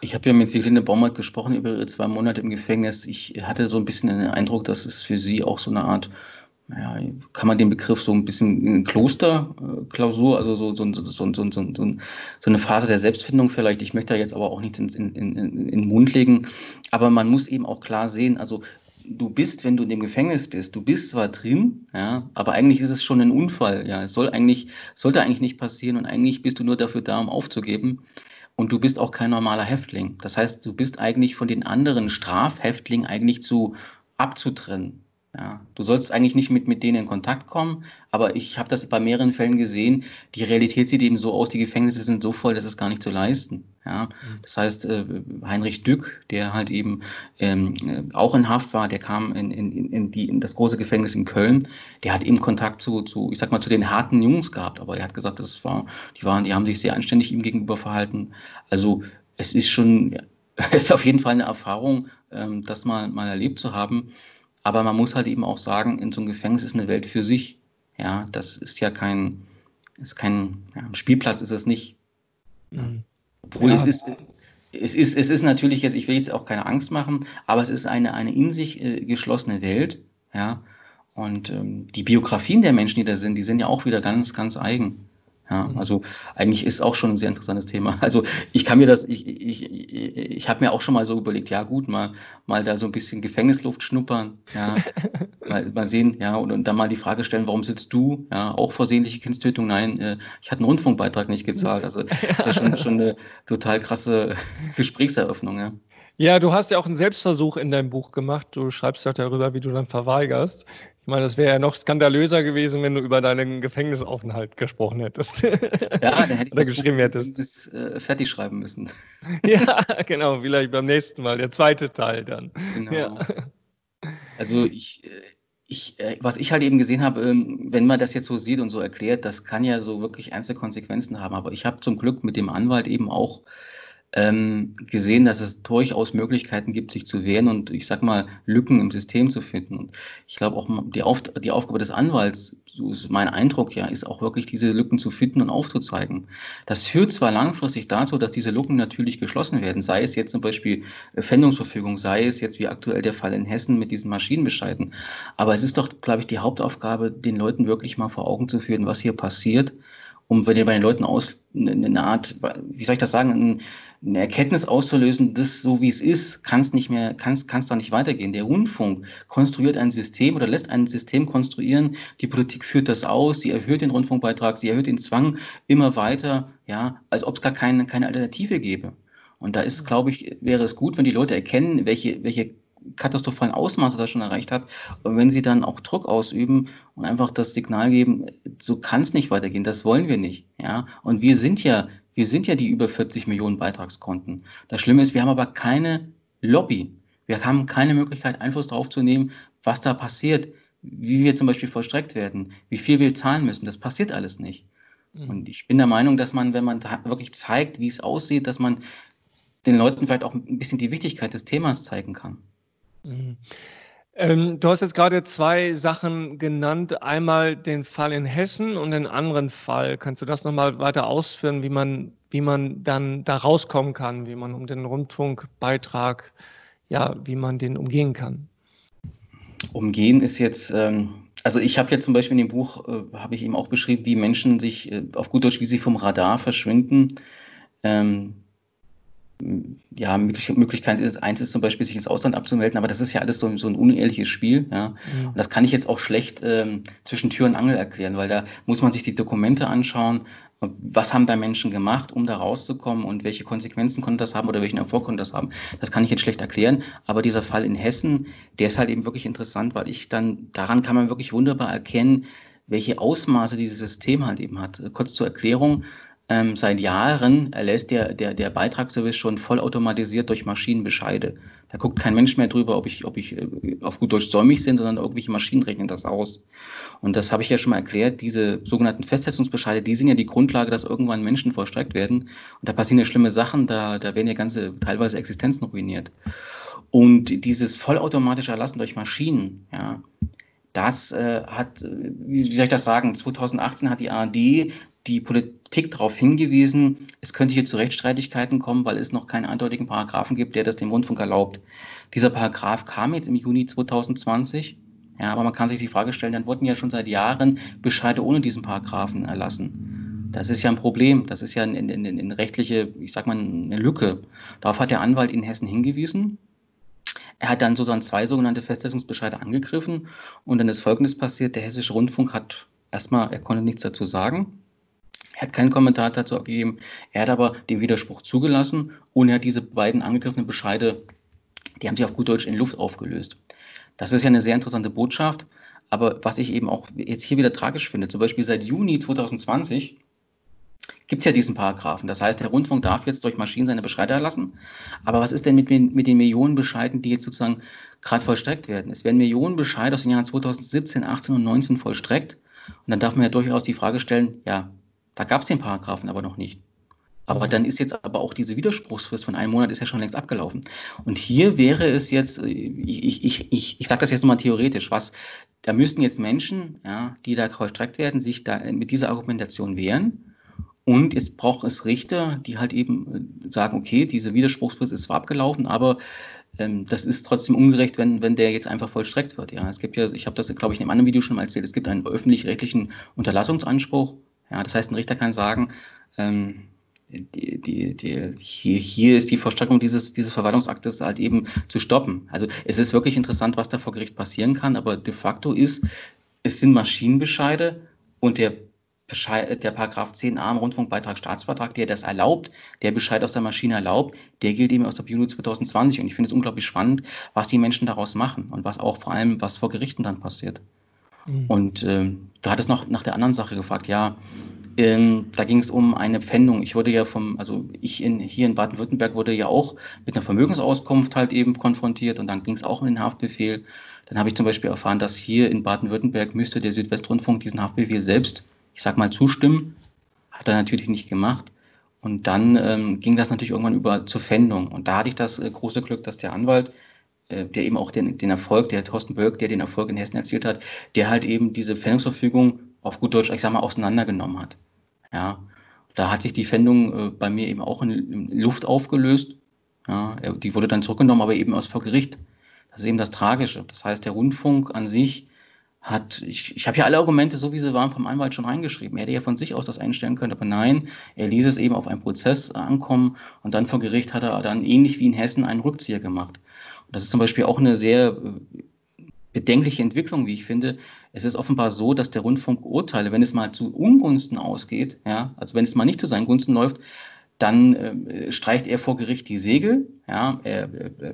Ich habe ja mit Selene Baumert gesprochen über ihre zwei Monate im Gefängnis. Ich hatte so ein bisschen den Eindruck, dass es für sie auch so eine Art, ja, kann man den Begriff so ein bisschen Klosterklausur, also so, so, so, so, so, so, so eine Phase der Selbstfindung vielleicht. Ich möchte da jetzt aber auch nichts in, in, in, in den Mund legen. Aber man muss eben auch klar sehen, also du bist, wenn du in dem Gefängnis bist, du bist zwar drin, ja, aber eigentlich ist es schon ein Unfall, ja. Es soll eigentlich, sollte eigentlich nicht passieren und eigentlich bist du nur dafür da, um aufzugeben. Und du bist auch kein normaler Häftling. Das heißt, du bist eigentlich von den anderen Strafhäftlingen eigentlich zu abzutrennen. Ja, du sollst eigentlich nicht mit, mit denen in Kontakt kommen, aber ich habe das bei mehreren Fällen gesehen. Die Realität sieht eben so aus, die Gefängnisse sind so voll, dass es gar nicht zu leisten. Ja, mhm. das heißt, äh, Heinrich Dück, der halt eben ähm, äh, auch in Haft war, der kam in, in, in, die, in das große Gefängnis in Köln, der hat eben Kontakt zu, zu, ich sag mal, zu den harten Jungs gehabt, aber er hat gesagt, das war, die waren, die haben sich sehr anständig ihm gegenüber verhalten. Also es ist schon, [LAUGHS] es ist auf jeden Fall eine Erfahrung, ähm, das mal, mal erlebt zu haben. Aber man muss halt eben auch sagen, in so einem Gefängnis ist eine Welt für sich. Ja, das ist ja kein, ist kein ja, Spielplatz ist es nicht. Mhm. Obwohl ja. es ist, es ist, es ist natürlich jetzt, ich will jetzt auch keine Angst machen, aber es ist eine, eine in sich äh, geschlossene Welt. Ja, und ähm, die Biografien der Menschen, die da sind, die sind ja auch wieder ganz, ganz eigen. Ja, also eigentlich ist auch schon ein sehr interessantes Thema. [LAUGHS] Also ich kann mir das, ich, ich, ich, ich habe mir auch schon mal so überlegt, ja gut, mal, mal da so ein bisschen Gefängnisluft schnuppern, ja, [LAUGHS] mal, mal sehen, ja, und, und dann mal die Frage stellen, warum sitzt du, ja, auch versehentliche Kindstötung, nein, äh, ich hatte einen Rundfunkbeitrag nicht gezahlt. Also [LAUGHS] das ist ja schon, schon eine total krasse Gesprächseröffnung, ja. Ja, du hast ja auch einen Selbstversuch in deinem Buch gemacht. Du schreibst ja darüber, wie du dann verweigerst. Ich meine, das wäre ja noch skandalöser gewesen, wenn du über deinen Gefängnisaufenthalt gesprochen hättest. Ja, dann hätte ich [LAUGHS] Oder das geschrieben hättest. Bis, äh, fertig schreiben müssen. [LAUGHS] Ja, genau. Vielleicht beim nächsten Mal, der zweite Teil dann. Genau. Ja. Also ich, äh, ich, äh, was ich halt eben gesehen habe, ähm, wenn man das jetzt so sieht und so erklärt, das kann ja so wirklich ernste Konsequenzen haben. Aber ich habe zum Glück mit dem Anwalt eben auch ähm, gesehen, dass es durchaus Möglichkeiten gibt, sich zu wehren und ich sag mal, Lücken im System zu finden. Und ich glaube auch die, Auf die Aufgabe des Anwalts, so ist mein Eindruck ja, ist auch wirklich diese Lücken zu finden und aufzuzeigen. Das führt zwar langfristig dazu, dass diese Lücken natürlich geschlossen werden, sei es jetzt zum Beispiel Fendungsverfügung, sei es jetzt wie aktuell der Fall in Hessen mit diesen Maschinenbescheiden. Aber es ist doch, glaube ich, die Hauptaufgabe, den Leuten wirklich mal vor Augen zu führen, was hier passiert um bei den Leuten aus eine Art, wie soll ich das sagen, eine Erkenntnis auszulösen, das so wie es ist, kann es nicht mehr, kann es da nicht weitergehen. Der Rundfunk konstruiert ein System oder lässt ein System konstruieren. Die Politik führt das aus, sie erhöht den Rundfunkbeitrag, sie erhöht den Zwang immer weiter, ja, als ob es gar keine, keine Alternative gäbe. Und da ist, glaube ich, wäre es gut, wenn die Leute erkennen, welche, welche katastrophalen Ausmaße das schon erreicht hat. Und wenn sie dann auch Druck ausüben und einfach das Signal geben, so kann es nicht weitergehen, das wollen wir nicht. Ja? Und wir sind ja, wir sind ja die über 40 Millionen Beitragskonten. Das Schlimme ist, wir haben aber keine Lobby. Wir haben keine Möglichkeit, Einfluss darauf zu nehmen, was da passiert, wie wir zum Beispiel vollstreckt werden, wie viel wir zahlen müssen. Das passiert alles nicht. Mhm. Und ich bin der Meinung, dass man, wenn man wirklich zeigt, wie es aussieht, dass man den Leuten vielleicht auch ein bisschen die Wichtigkeit des Themas zeigen kann. Mhm. Ähm, du hast jetzt gerade zwei Sachen genannt. Einmal den Fall in Hessen und den anderen Fall. Kannst du das nochmal weiter ausführen, wie man, wie man dann da rauskommen kann, wie man um den Rundfunkbeitrag, ja, wie man den umgehen kann? Umgehen ist jetzt, ähm, also ich habe jetzt zum Beispiel in dem Buch, äh, habe ich eben auch beschrieben, wie Menschen sich äh, auf gut Deutsch, wie sie vom Radar verschwinden. Ähm, ja, Möglichkeit ist, eins ist zum Beispiel, sich ins Ausland abzumelden, aber das ist ja alles so, so ein unehrliches Spiel, ja. Mhm. Und das kann ich jetzt auch schlecht ähm, zwischen Tür und Angel erklären, weil da muss man sich die Dokumente anschauen, was haben da Menschen gemacht, um da rauszukommen und welche Konsequenzen konnte das haben oder welchen Erfolg konnte das haben. Das kann ich jetzt schlecht erklären, aber dieser Fall in Hessen, der ist halt eben wirklich interessant, weil ich dann, daran kann man wirklich wunderbar erkennen, welche Ausmaße dieses System halt eben hat. Kurz zur Erklärung, ähm, seit Jahren erlässt der, der, der Beitragsservice schon vollautomatisiert durch Maschinen Bescheide. Da guckt kein Mensch mehr drüber, ob ich, ob ich äh, auf gut Deutsch säumig bin, sondern irgendwelche Maschinen rechnen das aus. Und das habe ich ja schon mal erklärt, diese sogenannten Festsetzungsbescheide, die sind ja die Grundlage, dass irgendwann Menschen vollstreckt werden. Und da passieren ja schlimme Sachen, da, da werden ja ganze, teilweise Existenzen ruiniert. Und dieses vollautomatische Erlassen durch Maschinen, ja, das äh, hat, wie, wie soll ich das sagen, 2018 hat die ARD die Politik darauf hingewiesen, es könnte hier zu Rechtsstreitigkeiten kommen, weil es noch keinen eindeutigen Paragraphen gibt, der das dem Rundfunk erlaubt. Dieser Paragraph kam jetzt im Juni 2020. Ja, aber man kann sich die Frage stellen, dann wurden ja schon seit Jahren Bescheide ohne diesen Paragraphen erlassen. Das ist ja ein Problem. Das ist ja eine, eine, eine rechtliche, ich sag mal, eine Lücke. Darauf hat der Anwalt in Hessen hingewiesen. Er hat dann sozusagen zwei sogenannte Festsetzungsbescheide angegriffen und dann ist Folgendes passiert. Der Hessische Rundfunk hat erstmal, er konnte nichts dazu sagen. Er hat keinen Kommentar dazu abgegeben. Er hat aber den Widerspruch zugelassen und er hat diese beiden angegriffenen Bescheide, die haben sich auf gut Deutsch in Luft aufgelöst. Das ist ja eine sehr interessante Botschaft. Aber was ich eben auch jetzt hier wieder tragisch finde, zum Beispiel seit Juni 2020 gibt es ja diesen Paragraphen. Das heißt, der Rundfunk darf jetzt durch Maschinen seine Bescheide erlassen. Aber was ist denn mit, mit den Millionen Bescheiden, die jetzt sozusagen gerade vollstreckt werden? Es werden Millionen Bescheide aus den Jahren 2017, 18 und 19 vollstreckt. Und dann darf man ja durchaus die Frage stellen, ja, da gab es den Paragraphen aber noch nicht. Aber mhm. dann ist jetzt aber auch diese Widerspruchsfrist von einem Monat ist ja schon längst abgelaufen. Und hier wäre es jetzt, äh, ich, ich, ich, ich sage das jetzt nochmal theoretisch, was, da müssten jetzt Menschen, ja, die da vollstreckt werden, sich da mit dieser Argumentation wehren. Und es braucht es Richter, die halt eben äh, sagen, okay, diese Widerspruchsfrist ist zwar abgelaufen, aber ähm, das ist trotzdem ungerecht, wenn, wenn der jetzt einfach vollstreckt wird. Ja, es gibt ja, ich habe das, glaube ich, in einem anderen Video schon mal erzählt, es gibt einen öffentlich-rechtlichen Unterlassungsanspruch ja, das heißt, ein Richter kann sagen, ähm, die, die, die, hier, hier ist die Vollstreckung dieses, dieses Verwaltungsaktes halt eben zu stoppen. Also es ist wirklich interessant, was da vor Gericht passieren kann, aber de facto ist, es sind Maschinenbescheide und der der Paragraph 10a im Rundfunkbeitrag Staatsvertrag, der das erlaubt, der Bescheid aus der Maschine erlaubt, der gilt eben aus der Juni 2020. Und ich finde es unglaublich spannend, was die Menschen daraus machen und was auch vor allem, was vor Gerichten dann passiert. Mhm. Und ähm, du hattest noch nach der anderen Sache gefragt, ja, ähm, da ging es um eine Pfändung. Ich wurde ja vom, also ich in, hier in Baden-Württemberg wurde ja auch mit einer Vermögensauskunft halt eben konfrontiert und dann ging es auch um den Haftbefehl. Dann habe ich zum Beispiel erfahren, dass hier in Baden-Württemberg müsste der Südwestrundfunk diesen Haftbefehl selbst, ich sag mal, zustimmen. Hat er natürlich nicht gemacht. Und dann ähm, ging das natürlich irgendwann über zur Pfändung. Und da hatte ich das äh, große Glück, dass der Anwalt äh, der eben auch den, den Erfolg, der Thorsten Bölk, der den Erfolg in Hessen erzielt hat, der halt eben diese Fendungsverfügung auf gut Deutsch, ich sag mal, auseinandergenommen hat. Ja, da hat sich die Fendung äh, bei mir eben auch in, in, Luft aufgelöst. Ja, die wurde dann zurückgenommen, aber eben aus vor Gericht. Das ist eben das Tragische. Das heißt, der Rundfunk an sich hat, ich, ich habe ja alle Argumente, so wie sie waren, vom Anwalt schon reingeschrieben. Er hätte ja von sich aus das einstellen können, aber nein, er ließ es eben auf einen Prozess ankommen und dann vor Gericht hat er dann ähnlich wie in Hessen einen Rückzieher gemacht. Das ist zum Beispiel auch eine sehr äh, bedenkliche Entwicklung, wie ich finde. Es ist offenbar so, dass der Rundfunk Urteile, wenn es mal zu Ungunsten ausgeht, ja, also wenn es mal nicht zu seinen Gunsten läuft, dann äh, streicht er vor Gericht die Segel, ja, er,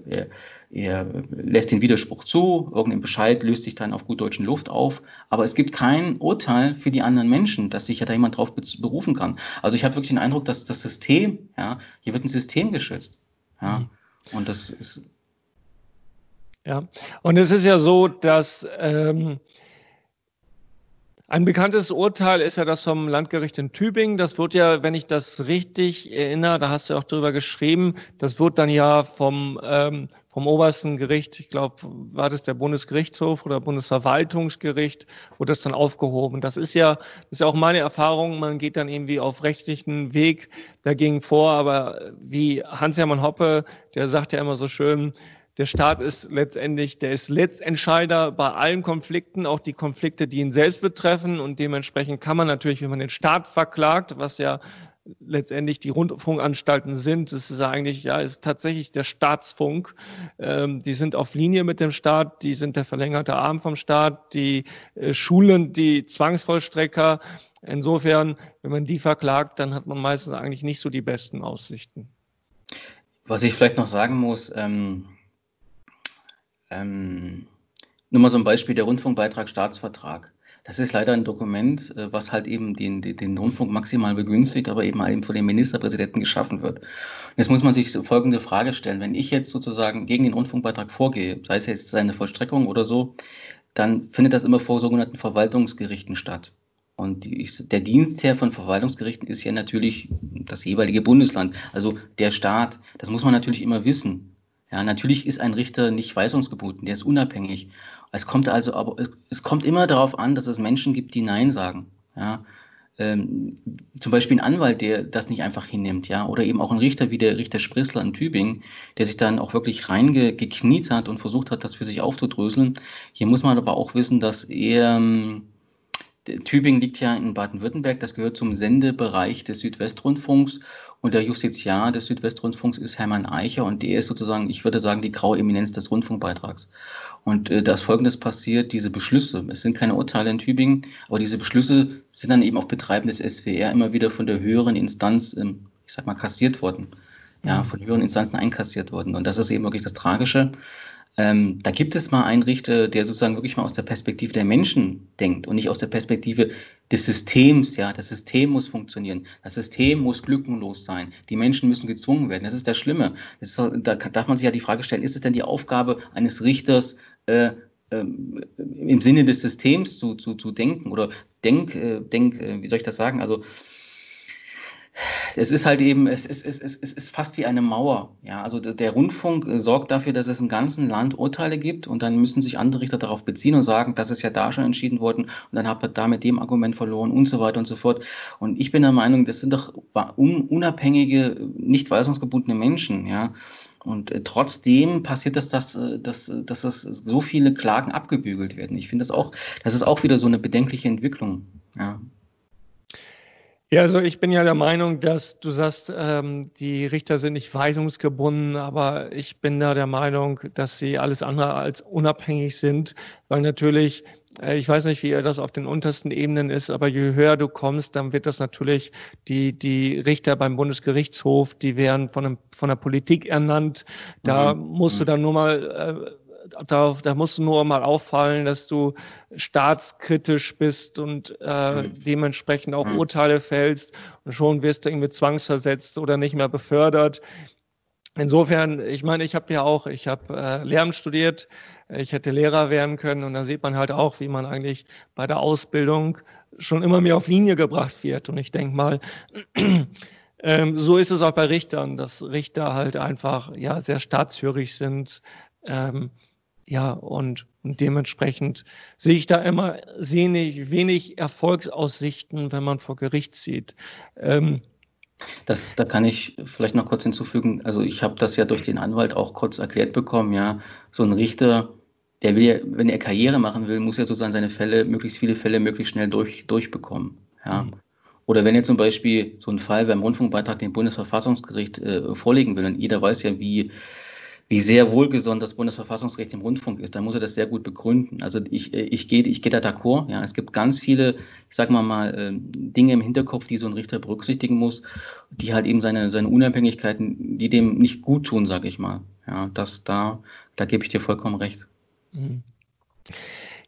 er, er, lässt den Widerspruch zu, irgendein Bescheid löst sich dann auf gut deutschen Luft auf, aber es gibt kein Urteil für die anderen Menschen, dass sich ja da jemand drauf berufen kann. Also ich habe wirklich den Eindruck, dass das System, ja, hier wird ein System geschützt, ja, mhm. und das ist ja, und es ist ja so, dass ähm, Ein bekanntes Urteil ist ja das vom Landgericht in Tübingen. Das wird ja, wenn ich das richtig erinnere, da hast du auch drüber geschrieben, das wird dann ja vom, ähm, vom obersten Gericht, ich glaube, war das der Bundesgerichtshof oder Bundesverwaltungsgericht, wurde das dann aufgehoben. Das ist ja, das ist ja auch meine Erfahrung, man geht dann irgendwie auf rechtlichen Weg dagegen vor, aber wie Hans-Hermann Hoppe, der sagt ja immer so schön, der Staat ist letztendlich, der ist Letztentscheider bei allen Konflikten, auch die Konflikte, die ihn selbst betreffen. Und dementsprechend kann man natürlich, wenn man den Staat verklagt, was ja letztendlich die Rundfunkanstalten sind, das ist eigentlich, ja, ist tatsächlich der Staatsfunk. Ähm, die sind auf Linie mit dem Staat, die sind der verlängerte Arm vom Staat, die äh, Schulen, die Zwangsvollstrecker. Insofern, wenn man die verklagt, dann hat man meistens eigentlich nicht so die besten Aussichten. Was ich vielleicht noch sagen muss, ähm ähm, nur mal so ein Beispiel, der Rundfunkbeitrag Staatsvertrag. Das ist leider ein Dokument, äh, was halt eben den, den, Rundfunk maximal begünstigt, aber eben eben von dem Ministerpräsidenten geschaffen wird. Und jetzt muss man sich folgende Frage stellen. Wenn ich jetzt sozusagen gegen den Rundfunkbeitrag vorgehe, sei es jetzt seine Vollstreckung oder so, dann findet das immer vor sogenannten Verwaltungsgerichten statt. Und die, der Dienstherr von Verwaltungsgerichten ist ja natürlich das jeweilige Bundesland, also der Staat. Das muss man natürlich immer wissen. Ja, natürlich ist ein Richter nicht weisungsgeboten, der ist unabhängig. Es kommt also aber, es kommt immer darauf an, dass es Menschen gibt, die Nein sagen. Ja, ähm, zum Beispiel ein Anwalt, der das nicht einfach hinnimmt, ja, oder eben auch ein Richter wie der Richter Sprissler in Tübingen, der sich dann auch wirklich reingekniet hat und versucht hat, das für sich aufzudröseln. Hier muss man aber auch wissen, dass er, ähm, Tübingen liegt ja in Baden-Württemberg, das gehört zum Sendebereich des Südwestrundfunks und der Justiziar des Südwestrundfunks ist Hermann Eicher und der ist sozusagen, ich würde sagen, die graue Eminenz des Rundfunkbeitrags. Und äh, da ist Folgendes passiert, diese Beschlüsse, es sind keine Urteile in Tübingen, aber diese Beschlüsse sind dann eben auf Betreiben des SWR immer wieder von der höheren Instanz, ähm, ich sag mal, kassiert worden. Ja, mhm. von höheren Instanzen einkassiert worden. Und das ist eben wirklich das Tragische. Ähm, da gibt es mal einen Richter, der sozusagen wirklich mal aus der Perspektive der Menschen denkt und nicht aus der Perspektive des Systems. Ja, das System muss funktionieren. Das System muss glückenlos sein. Die Menschen müssen gezwungen werden. Das ist das Schlimme. Das ist, da darf man sich ja die Frage stellen, ist es denn die Aufgabe eines Richters, äh, ähm, im Sinne des Systems zu, zu, zu denken oder denk, äh, denk, äh, wie soll ich das sagen? Also es ist halt eben, es ist, es, ist, es ist fast wie eine Mauer. Ja, also der Rundfunk äh, sorgt dafür, dass es im ganzen Land Urteile gibt und dann müssen sich andere Richter darauf beziehen und sagen, das ist ja da schon entschieden worden und dann hat man da mit dem Argument verloren und so weiter und so fort. Und ich bin der Meinung, das sind doch unabhängige, nicht weisungsgebundene Menschen, ja. Und äh, trotzdem passiert das, dass, äh, dass, dass, dass so viele Klagen abgebügelt werden. Ich finde das auch, das ist auch wieder so eine bedenkliche Entwicklung. Ja. Ja, also ich bin ja der Meinung, dass du sagst, ähm, die Richter sind nicht weisungsgebunden, aber ich bin da der Meinung, dass sie alles andere als unabhängig sind, weil natürlich, äh, ich weiß nicht, wie das auf den untersten Ebenen ist, aber je höher du kommst, dann wird das natürlich, die, die Richter beim Bundesgerichtshof, die werden von, einem, von der Politik ernannt. Da mhm. musst du mhm. dann nur mal äh, da, da musst du nur mal auffallen, dass du staatskritisch bist und äh, mhm. dementsprechend auch mhm. Urteile fällst und schon wirst du irgendwie zwangsversetzt oder nicht mehr befördert. Insofern, ich meine, ich habe ja auch, ich habe äh, Lehramt studiert, ich hätte Lehrer werden können und da sieht man halt auch, wie man eigentlich bei der Ausbildung schon immer mehr auf Linie gebracht wird. Und ich denke mal, [CLEARS THROAT] ähm, so ist es auch bei Richtern, dass Richter halt einfach ja sehr staatsführig sind. Ähm, ja, und, und dementsprechend sehe ich da immer wenig, wenig Erfolgsaussichten, wenn man vor Gericht zieht. Ähm, das, da kann ich vielleicht noch kurz hinzufügen. Also ich habe das ja durch den Anwalt auch kurz erklärt bekommen. Ja, so ein Richter, der will ja, wenn er Karriere machen will, muss er sozusagen seine Fälle, möglichst viele Fälle möglichst schnell durch, durchbekommen. Ja. Mhm. Oder wenn er zum Beispiel so einen Fall beim Rundfunkbeitrag dem Bundesverfassungsgericht äh, vorlegen will, und jeder weiß ja, wie wie sehr wohlgesonnen das Bundesverfassungsrecht im Rundfunk ist, dann muss er das sehr gut begründen. Also ich, ich gehe ich gehe da d'accord. Ja, es gibt ganz viele, ich sag mal mal, ähm, Dinge im Hinterkopf, die so ein Richter berücksichtigen muss, die halt eben seine, seine Unabhängigkeiten, die dem nicht gut tun, sag ich mal. Ja, das da, da gebe ich dir vollkommen recht. Mhm.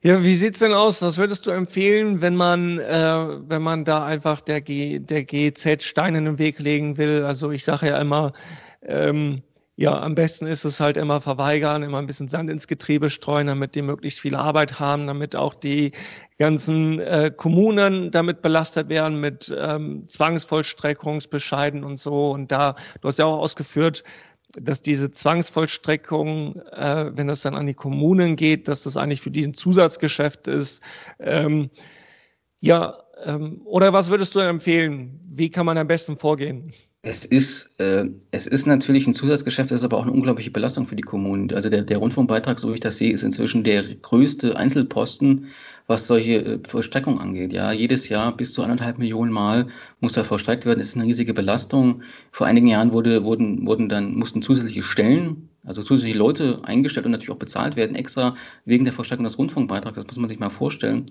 Ja, wie sieht's denn aus? Was würdest du empfehlen, wenn man, äh, wenn man da einfach der, G, der GZ Steine in den Weg legen will? Also ich sage ja immer, ähm, ja, am besten ist es halt immer verweigern, immer ein bisschen Sand ins Getriebe streuen, damit die möglichst viel Arbeit haben, damit auch die ganzen äh, Kommunen damit belastet werden mit ähm, Zwangsvollstreckungsbescheiden und so. Und da, du hast ja auch ausgeführt, dass diese Zwangsvollstreckung, äh, wenn das dann an die Kommunen geht, dass das eigentlich für diesen Zusatzgeschäft ist. Ähm, ja, ähm, oder was würdest du empfehlen? Wie kann man am besten vorgehen? Es ist, äh, es ist natürlich ein Zusatzgeschäft, es ist aber auch eine unglaubliche Belastung für die Kommunen. Also der, der Rundfunkbeitrag, so wie ich das sehe, ist inzwischen der größte Einzelposten, was solche äh, Vollstreckungen angeht. Ja, jedes Jahr bis zu anderthalb Millionen Mal muss da vollstreckt werden. Das ist eine riesige Belastung. Vor einigen Jahren wurde, wurden, wurden dann, mussten zusätzliche Stellen also zusätzliche Leute eingestellt und natürlich auch bezahlt werden, extra wegen der Verstärkung des Rundfunkbeitrags. Das muss man sich mal vorstellen.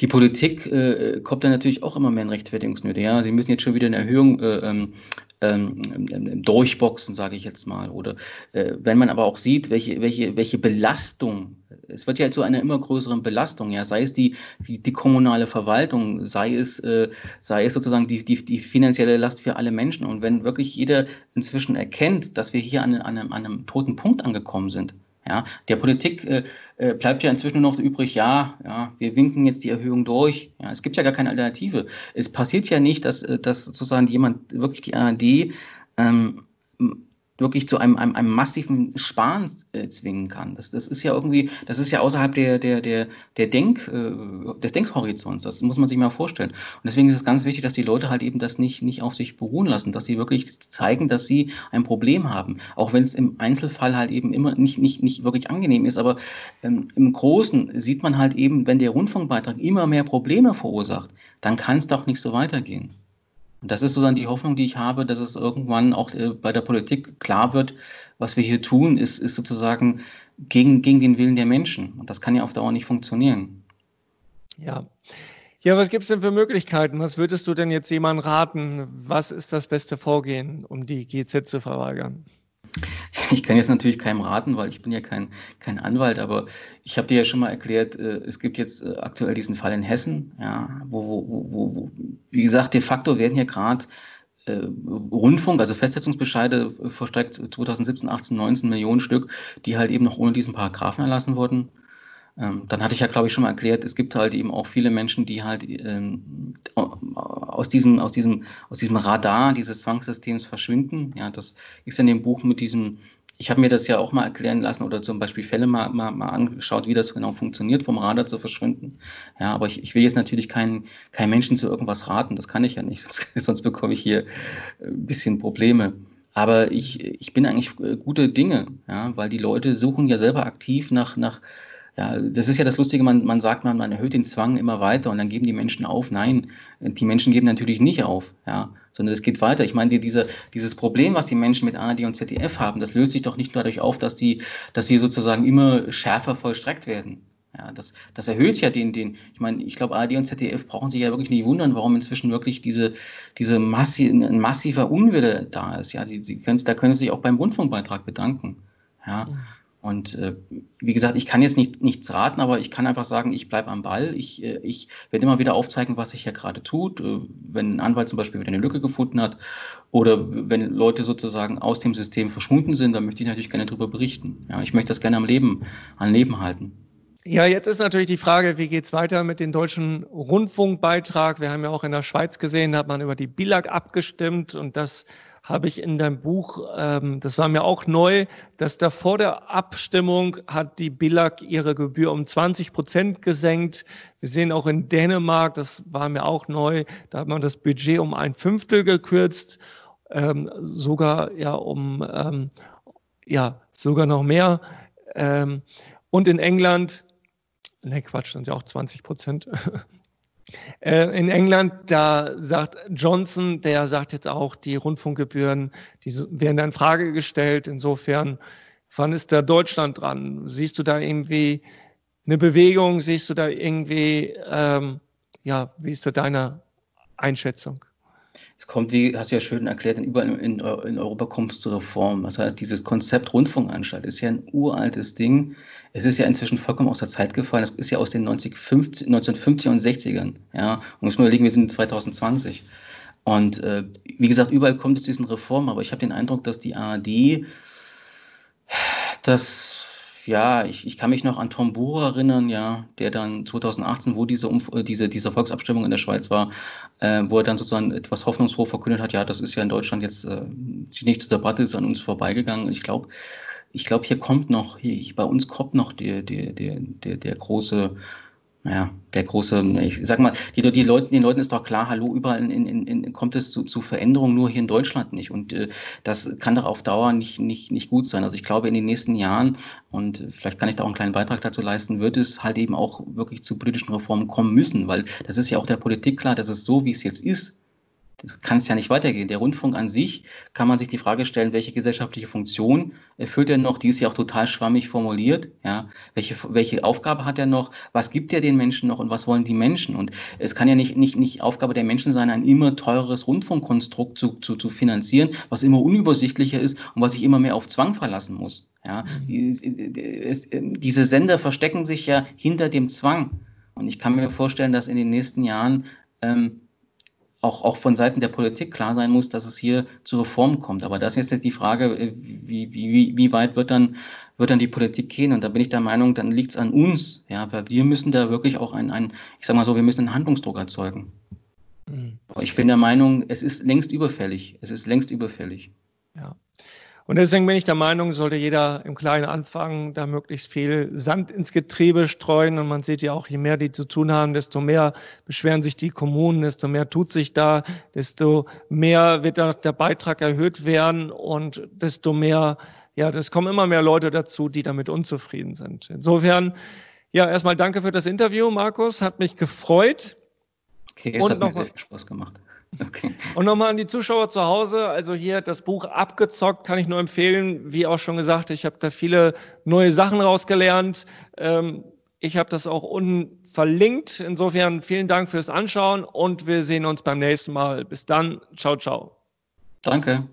Die Politik äh, kommt dann natürlich auch immer mehr in Rechtfertigungsnöte. Ja, sie müssen jetzt schon wieder eine Erhöhung äh, ähm, ähm, durchboxen, sage ich jetzt mal. Oder äh, wenn man aber auch sieht, welche, welche, welche Belastung, es wird ja zu einer immer größeren Belastung, ja, sei es die, die, kommunale Verwaltung, sei es, äh, sei es sozusagen die, die, die finanzielle Last für alle Menschen. Und wenn wirklich jeder inzwischen erkennt, dass wir hier an, an, einem, an einem toten Punkt angekommen sind, ja, der Politik äh, äh, bleibt ja inzwischen nur noch übrig, ja, ja, wir winken jetzt die Erhöhung durch. Ja, es gibt ja gar keine Alternative. Es passiert ja nicht, dass, äh, dass sozusagen jemand wirklich die ARD ähm, wirklich zu einem, einem, einem massiven Sparen äh, zwingen kann. Das, das ist ja irgendwie, das ist ja außerhalb der, der, der, der Denk, äh, des Denkhorizonts. Das muss man sich mal vorstellen. Und deswegen ist es ganz wichtig, dass die Leute halt eben das nicht, nicht auf sich beruhen lassen, dass sie wirklich zeigen, dass sie ein Problem haben. Auch wenn es im Einzelfall halt eben immer nicht, nicht, nicht wirklich angenehm ist. Aber ähm, im Großen sieht man halt eben, wenn der Rundfunkbeitrag immer mehr Probleme verursacht, dann kann es doch nicht so weitergehen. Und das ist sozusagen die Hoffnung, die ich habe, dass es irgendwann auch äh, bei der Politik klar wird, was wir hier tun, ist, ist sozusagen gegen, gegen den Willen der Menschen. Und das kann ja auf Dauer nicht funktionieren. Ja. Ja, was gibt es denn für Möglichkeiten? Was würdest du denn jetzt jemandem raten? Was ist das beste Vorgehen, um die GZ zu verweigern? Ich kann jetzt natürlich keinem raten, weil ich bin ja kein, kein Anwalt, aber ich habe dir ja schon mal erklärt, äh, es gibt jetzt äh, aktuell diesen Fall in Hessen, ja, wo, wo, wo, wo wie gesagt, de facto werden hier gerade äh, Rundfunk, also Festsetzungsbescheide verstreckt 2017, 18, 19 Millionen Stück, die halt eben noch ohne diesen Paragraphen erlassen wurden. Ähm, dann hatte ich ja, glaube ich, schon mal erklärt, es gibt halt eben auch viele Menschen, die halt ähm, aus, diesem, aus, diesem, aus diesem Radar dieses Zwangssystems verschwinden. Ja, das ist in dem Buch mit diesem, ich habe mir das ja auch mal erklären lassen oder zum Beispiel Fälle mal, mal, mal angeschaut, wie das genau funktioniert, vom Radar zu verschwinden. Ja, aber ich, ich will jetzt natürlich keinen kein Menschen zu irgendwas raten, das kann ich ja nicht, [LAUGHS] sonst bekomme ich hier ein bisschen Probleme. Aber ich, ich bin eigentlich äh, gute Dinge, ja, weil die Leute suchen ja selber aktiv nach, nach, ja, das ist ja das Lustige, man, man sagt, man, man erhöht den Zwang immer weiter und dann geben die Menschen auf. Nein, die Menschen geben natürlich nicht auf, ja, sondern es geht weiter. Ich meine, die, diese, dieses Problem, was die Menschen mit ARD und ZDF haben, das löst sich doch nicht nur dadurch auf, dass sie, dass sie sozusagen immer schärfer vollstreckt werden. Ja, das, das erhöht ja den, den, ich meine, ich glaube, ARD und ZDF brauchen sich ja wirklich nicht wundern, warum inzwischen wirklich diese, diese massi ein massiver Unwille da ist. Ja, sie, sie können, da können sie sich auch beim Rundfunkbeitrag bedanken. Ja. Und äh, wie gesagt, ich kann jetzt nicht, nichts raten, aber ich kann einfach sagen, ich bleibe am Ball. Ich, äh, ich werde immer wieder aufzeigen, was sich hier gerade tut. Äh, wenn ein Anwalt zum Beispiel wieder eine Lücke gefunden hat oder wenn Leute sozusagen aus dem System verschwunden sind, dann möchte ich natürlich gerne darüber berichten. Ja, ich möchte das gerne am Leben, am Leben halten. Ja, jetzt ist natürlich die Frage, wie geht's weiter mit dem deutschen Rundfunkbeitrag? Wir haben ja auch in der Schweiz gesehen, da hat man über die BILAG abgestimmt und das habe ich in deinem Buch, ähm, das war mir auch neu, dass da vor der Abstimmung hat die BILAG ihre Gebühr um 20 Prozent gesenkt. Wir sehen auch in Dänemark, das war mir auch neu, da hat man das Budget um ein Fünftel gekürzt, ähm, sogar ja um ähm, ja sogar noch mehr. Ähm, und in England, ne Quatsch, dann sind ja auch 20 Prozent. [LAUGHS] Äh, in England, da sagt Johnson, der sagt jetzt auch, die Rundfunkgebühren, die werden in Frage gestellt. Insofern, wann ist da Deutschland dran? Siehst du da irgendwie eine Bewegung? Siehst du da irgendwie, ähm, ja, wie ist da deine Einschätzung? Es kommt, wie hast du ja schön erklärt, überall in, in Europa kommt es zur Reform. Das heißt, dieses Konzept Rundfunkanstalt ist ja ein uraltes Ding. Es ist ja inzwischen vollkommen aus der Zeit gefallen. Das ist ja aus den 1950, 1950 und 60ern. Ja, und muss man überlegen, wir sind 2020. Und äh, wie gesagt, überall kommt es zu diesen Reformen, aber ich habe den Eindruck, dass die ARD Das ja, ich, ich kann mich noch an Tom Bohrer erinnern, ja, der dann 2018, wo diese, Umf diese, diese Volksabstimmung in der Schweiz war, äh, wo er dann sozusagen etwas hoffnungsfroh verkündet hat, ja, das ist ja in Deutschland jetzt äh, nicht zur Debatte, ist an uns vorbeigegangen. Ich glaube, ich glaube, hier kommt noch, hier, bei uns kommt noch der, der, der, der große ja, der große, ich sag mal, die, die Leute, den Leuten ist doch klar, hallo, überall in, in, in, kommt es zu, zu Veränderungen, nur hier in Deutschland nicht. Und äh, das kann doch auf Dauer nicht, nicht, nicht gut sein. Also ich glaube, in den nächsten Jahren, und vielleicht kann ich da auch einen kleinen Beitrag dazu leisten, wird es halt eben auch wirklich zu politischen Reformen kommen müssen, weil das ist ja auch der Politik klar, dass es so, wie es jetzt ist, das kann es ja nicht weitergehen. Der Rundfunk an sich kann man sich die Frage stellen, welche gesellschaftliche Funktion erfüllt er noch? Die ist ja auch total schwammig formuliert. Ja, welche, welche Aufgabe hat er noch? Was gibt er den Menschen noch und was wollen die Menschen? Und es kann ja nicht, nicht, nicht Aufgabe der Menschen sein, ein immer teureres Rundfunkkonstrukt zu, zu, zu finanzieren, was immer unübersichtlicher ist und was sich immer mehr auf Zwang verlassen muss. Ja, mhm. die, diese Sender verstecken sich ja hinter dem Zwang. Und ich kann mir vorstellen, dass in den nächsten Jahren ähm, auch, auch von Seiten der Politik klar sein muss, dass es hier zu Reformen kommt. Aber das ist jetzt die Frage, äh, wie, wie, wie weit wird dann, wird dann die Politik gehen? Und da bin ich der Meinung, dann liegt es an uns, ja, weil wir müssen da wirklich auch ein, ein, ich sag mal so, wir müssen einen Handlungsdruck erzeugen. Mhm. Ich bin der Meinung, es ist längst überfällig. Es ist längst überfällig. Ja. Und deswegen bin ich der Meinung, sollte jeder im Kleinen anfangen, da möglichst viel Sand ins Getriebe streuen. Und man sieht ja auch, je mehr die zu tun haben, desto mehr beschweren sich die Kommunen, desto mehr tut sich da, desto mehr wird da der Beitrag erhöht werden und desto mehr, ja, es kommen immer mehr Leute dazu, die damit unzufrieden sind. Insofern, ja, erstmal danke für das Interview, Markus. Hat mich gefreut. Okay, es und hat mir sehr viel Spaß gemacht. Okay. Und nochmal an die Zuschauer zu Hause, also hier das Buch abgezockt, kann ich nur empfehlen. Wie auch schon gesagt, ich habe da viele neue Sachen rausgelernt. Ähm, ich habe das auch unten verlinkt. Insofern vielen Dank fürs Anschauen und wir sehen uns beim nächsten Mal. Bis dann. Ciao, ciao. Danke.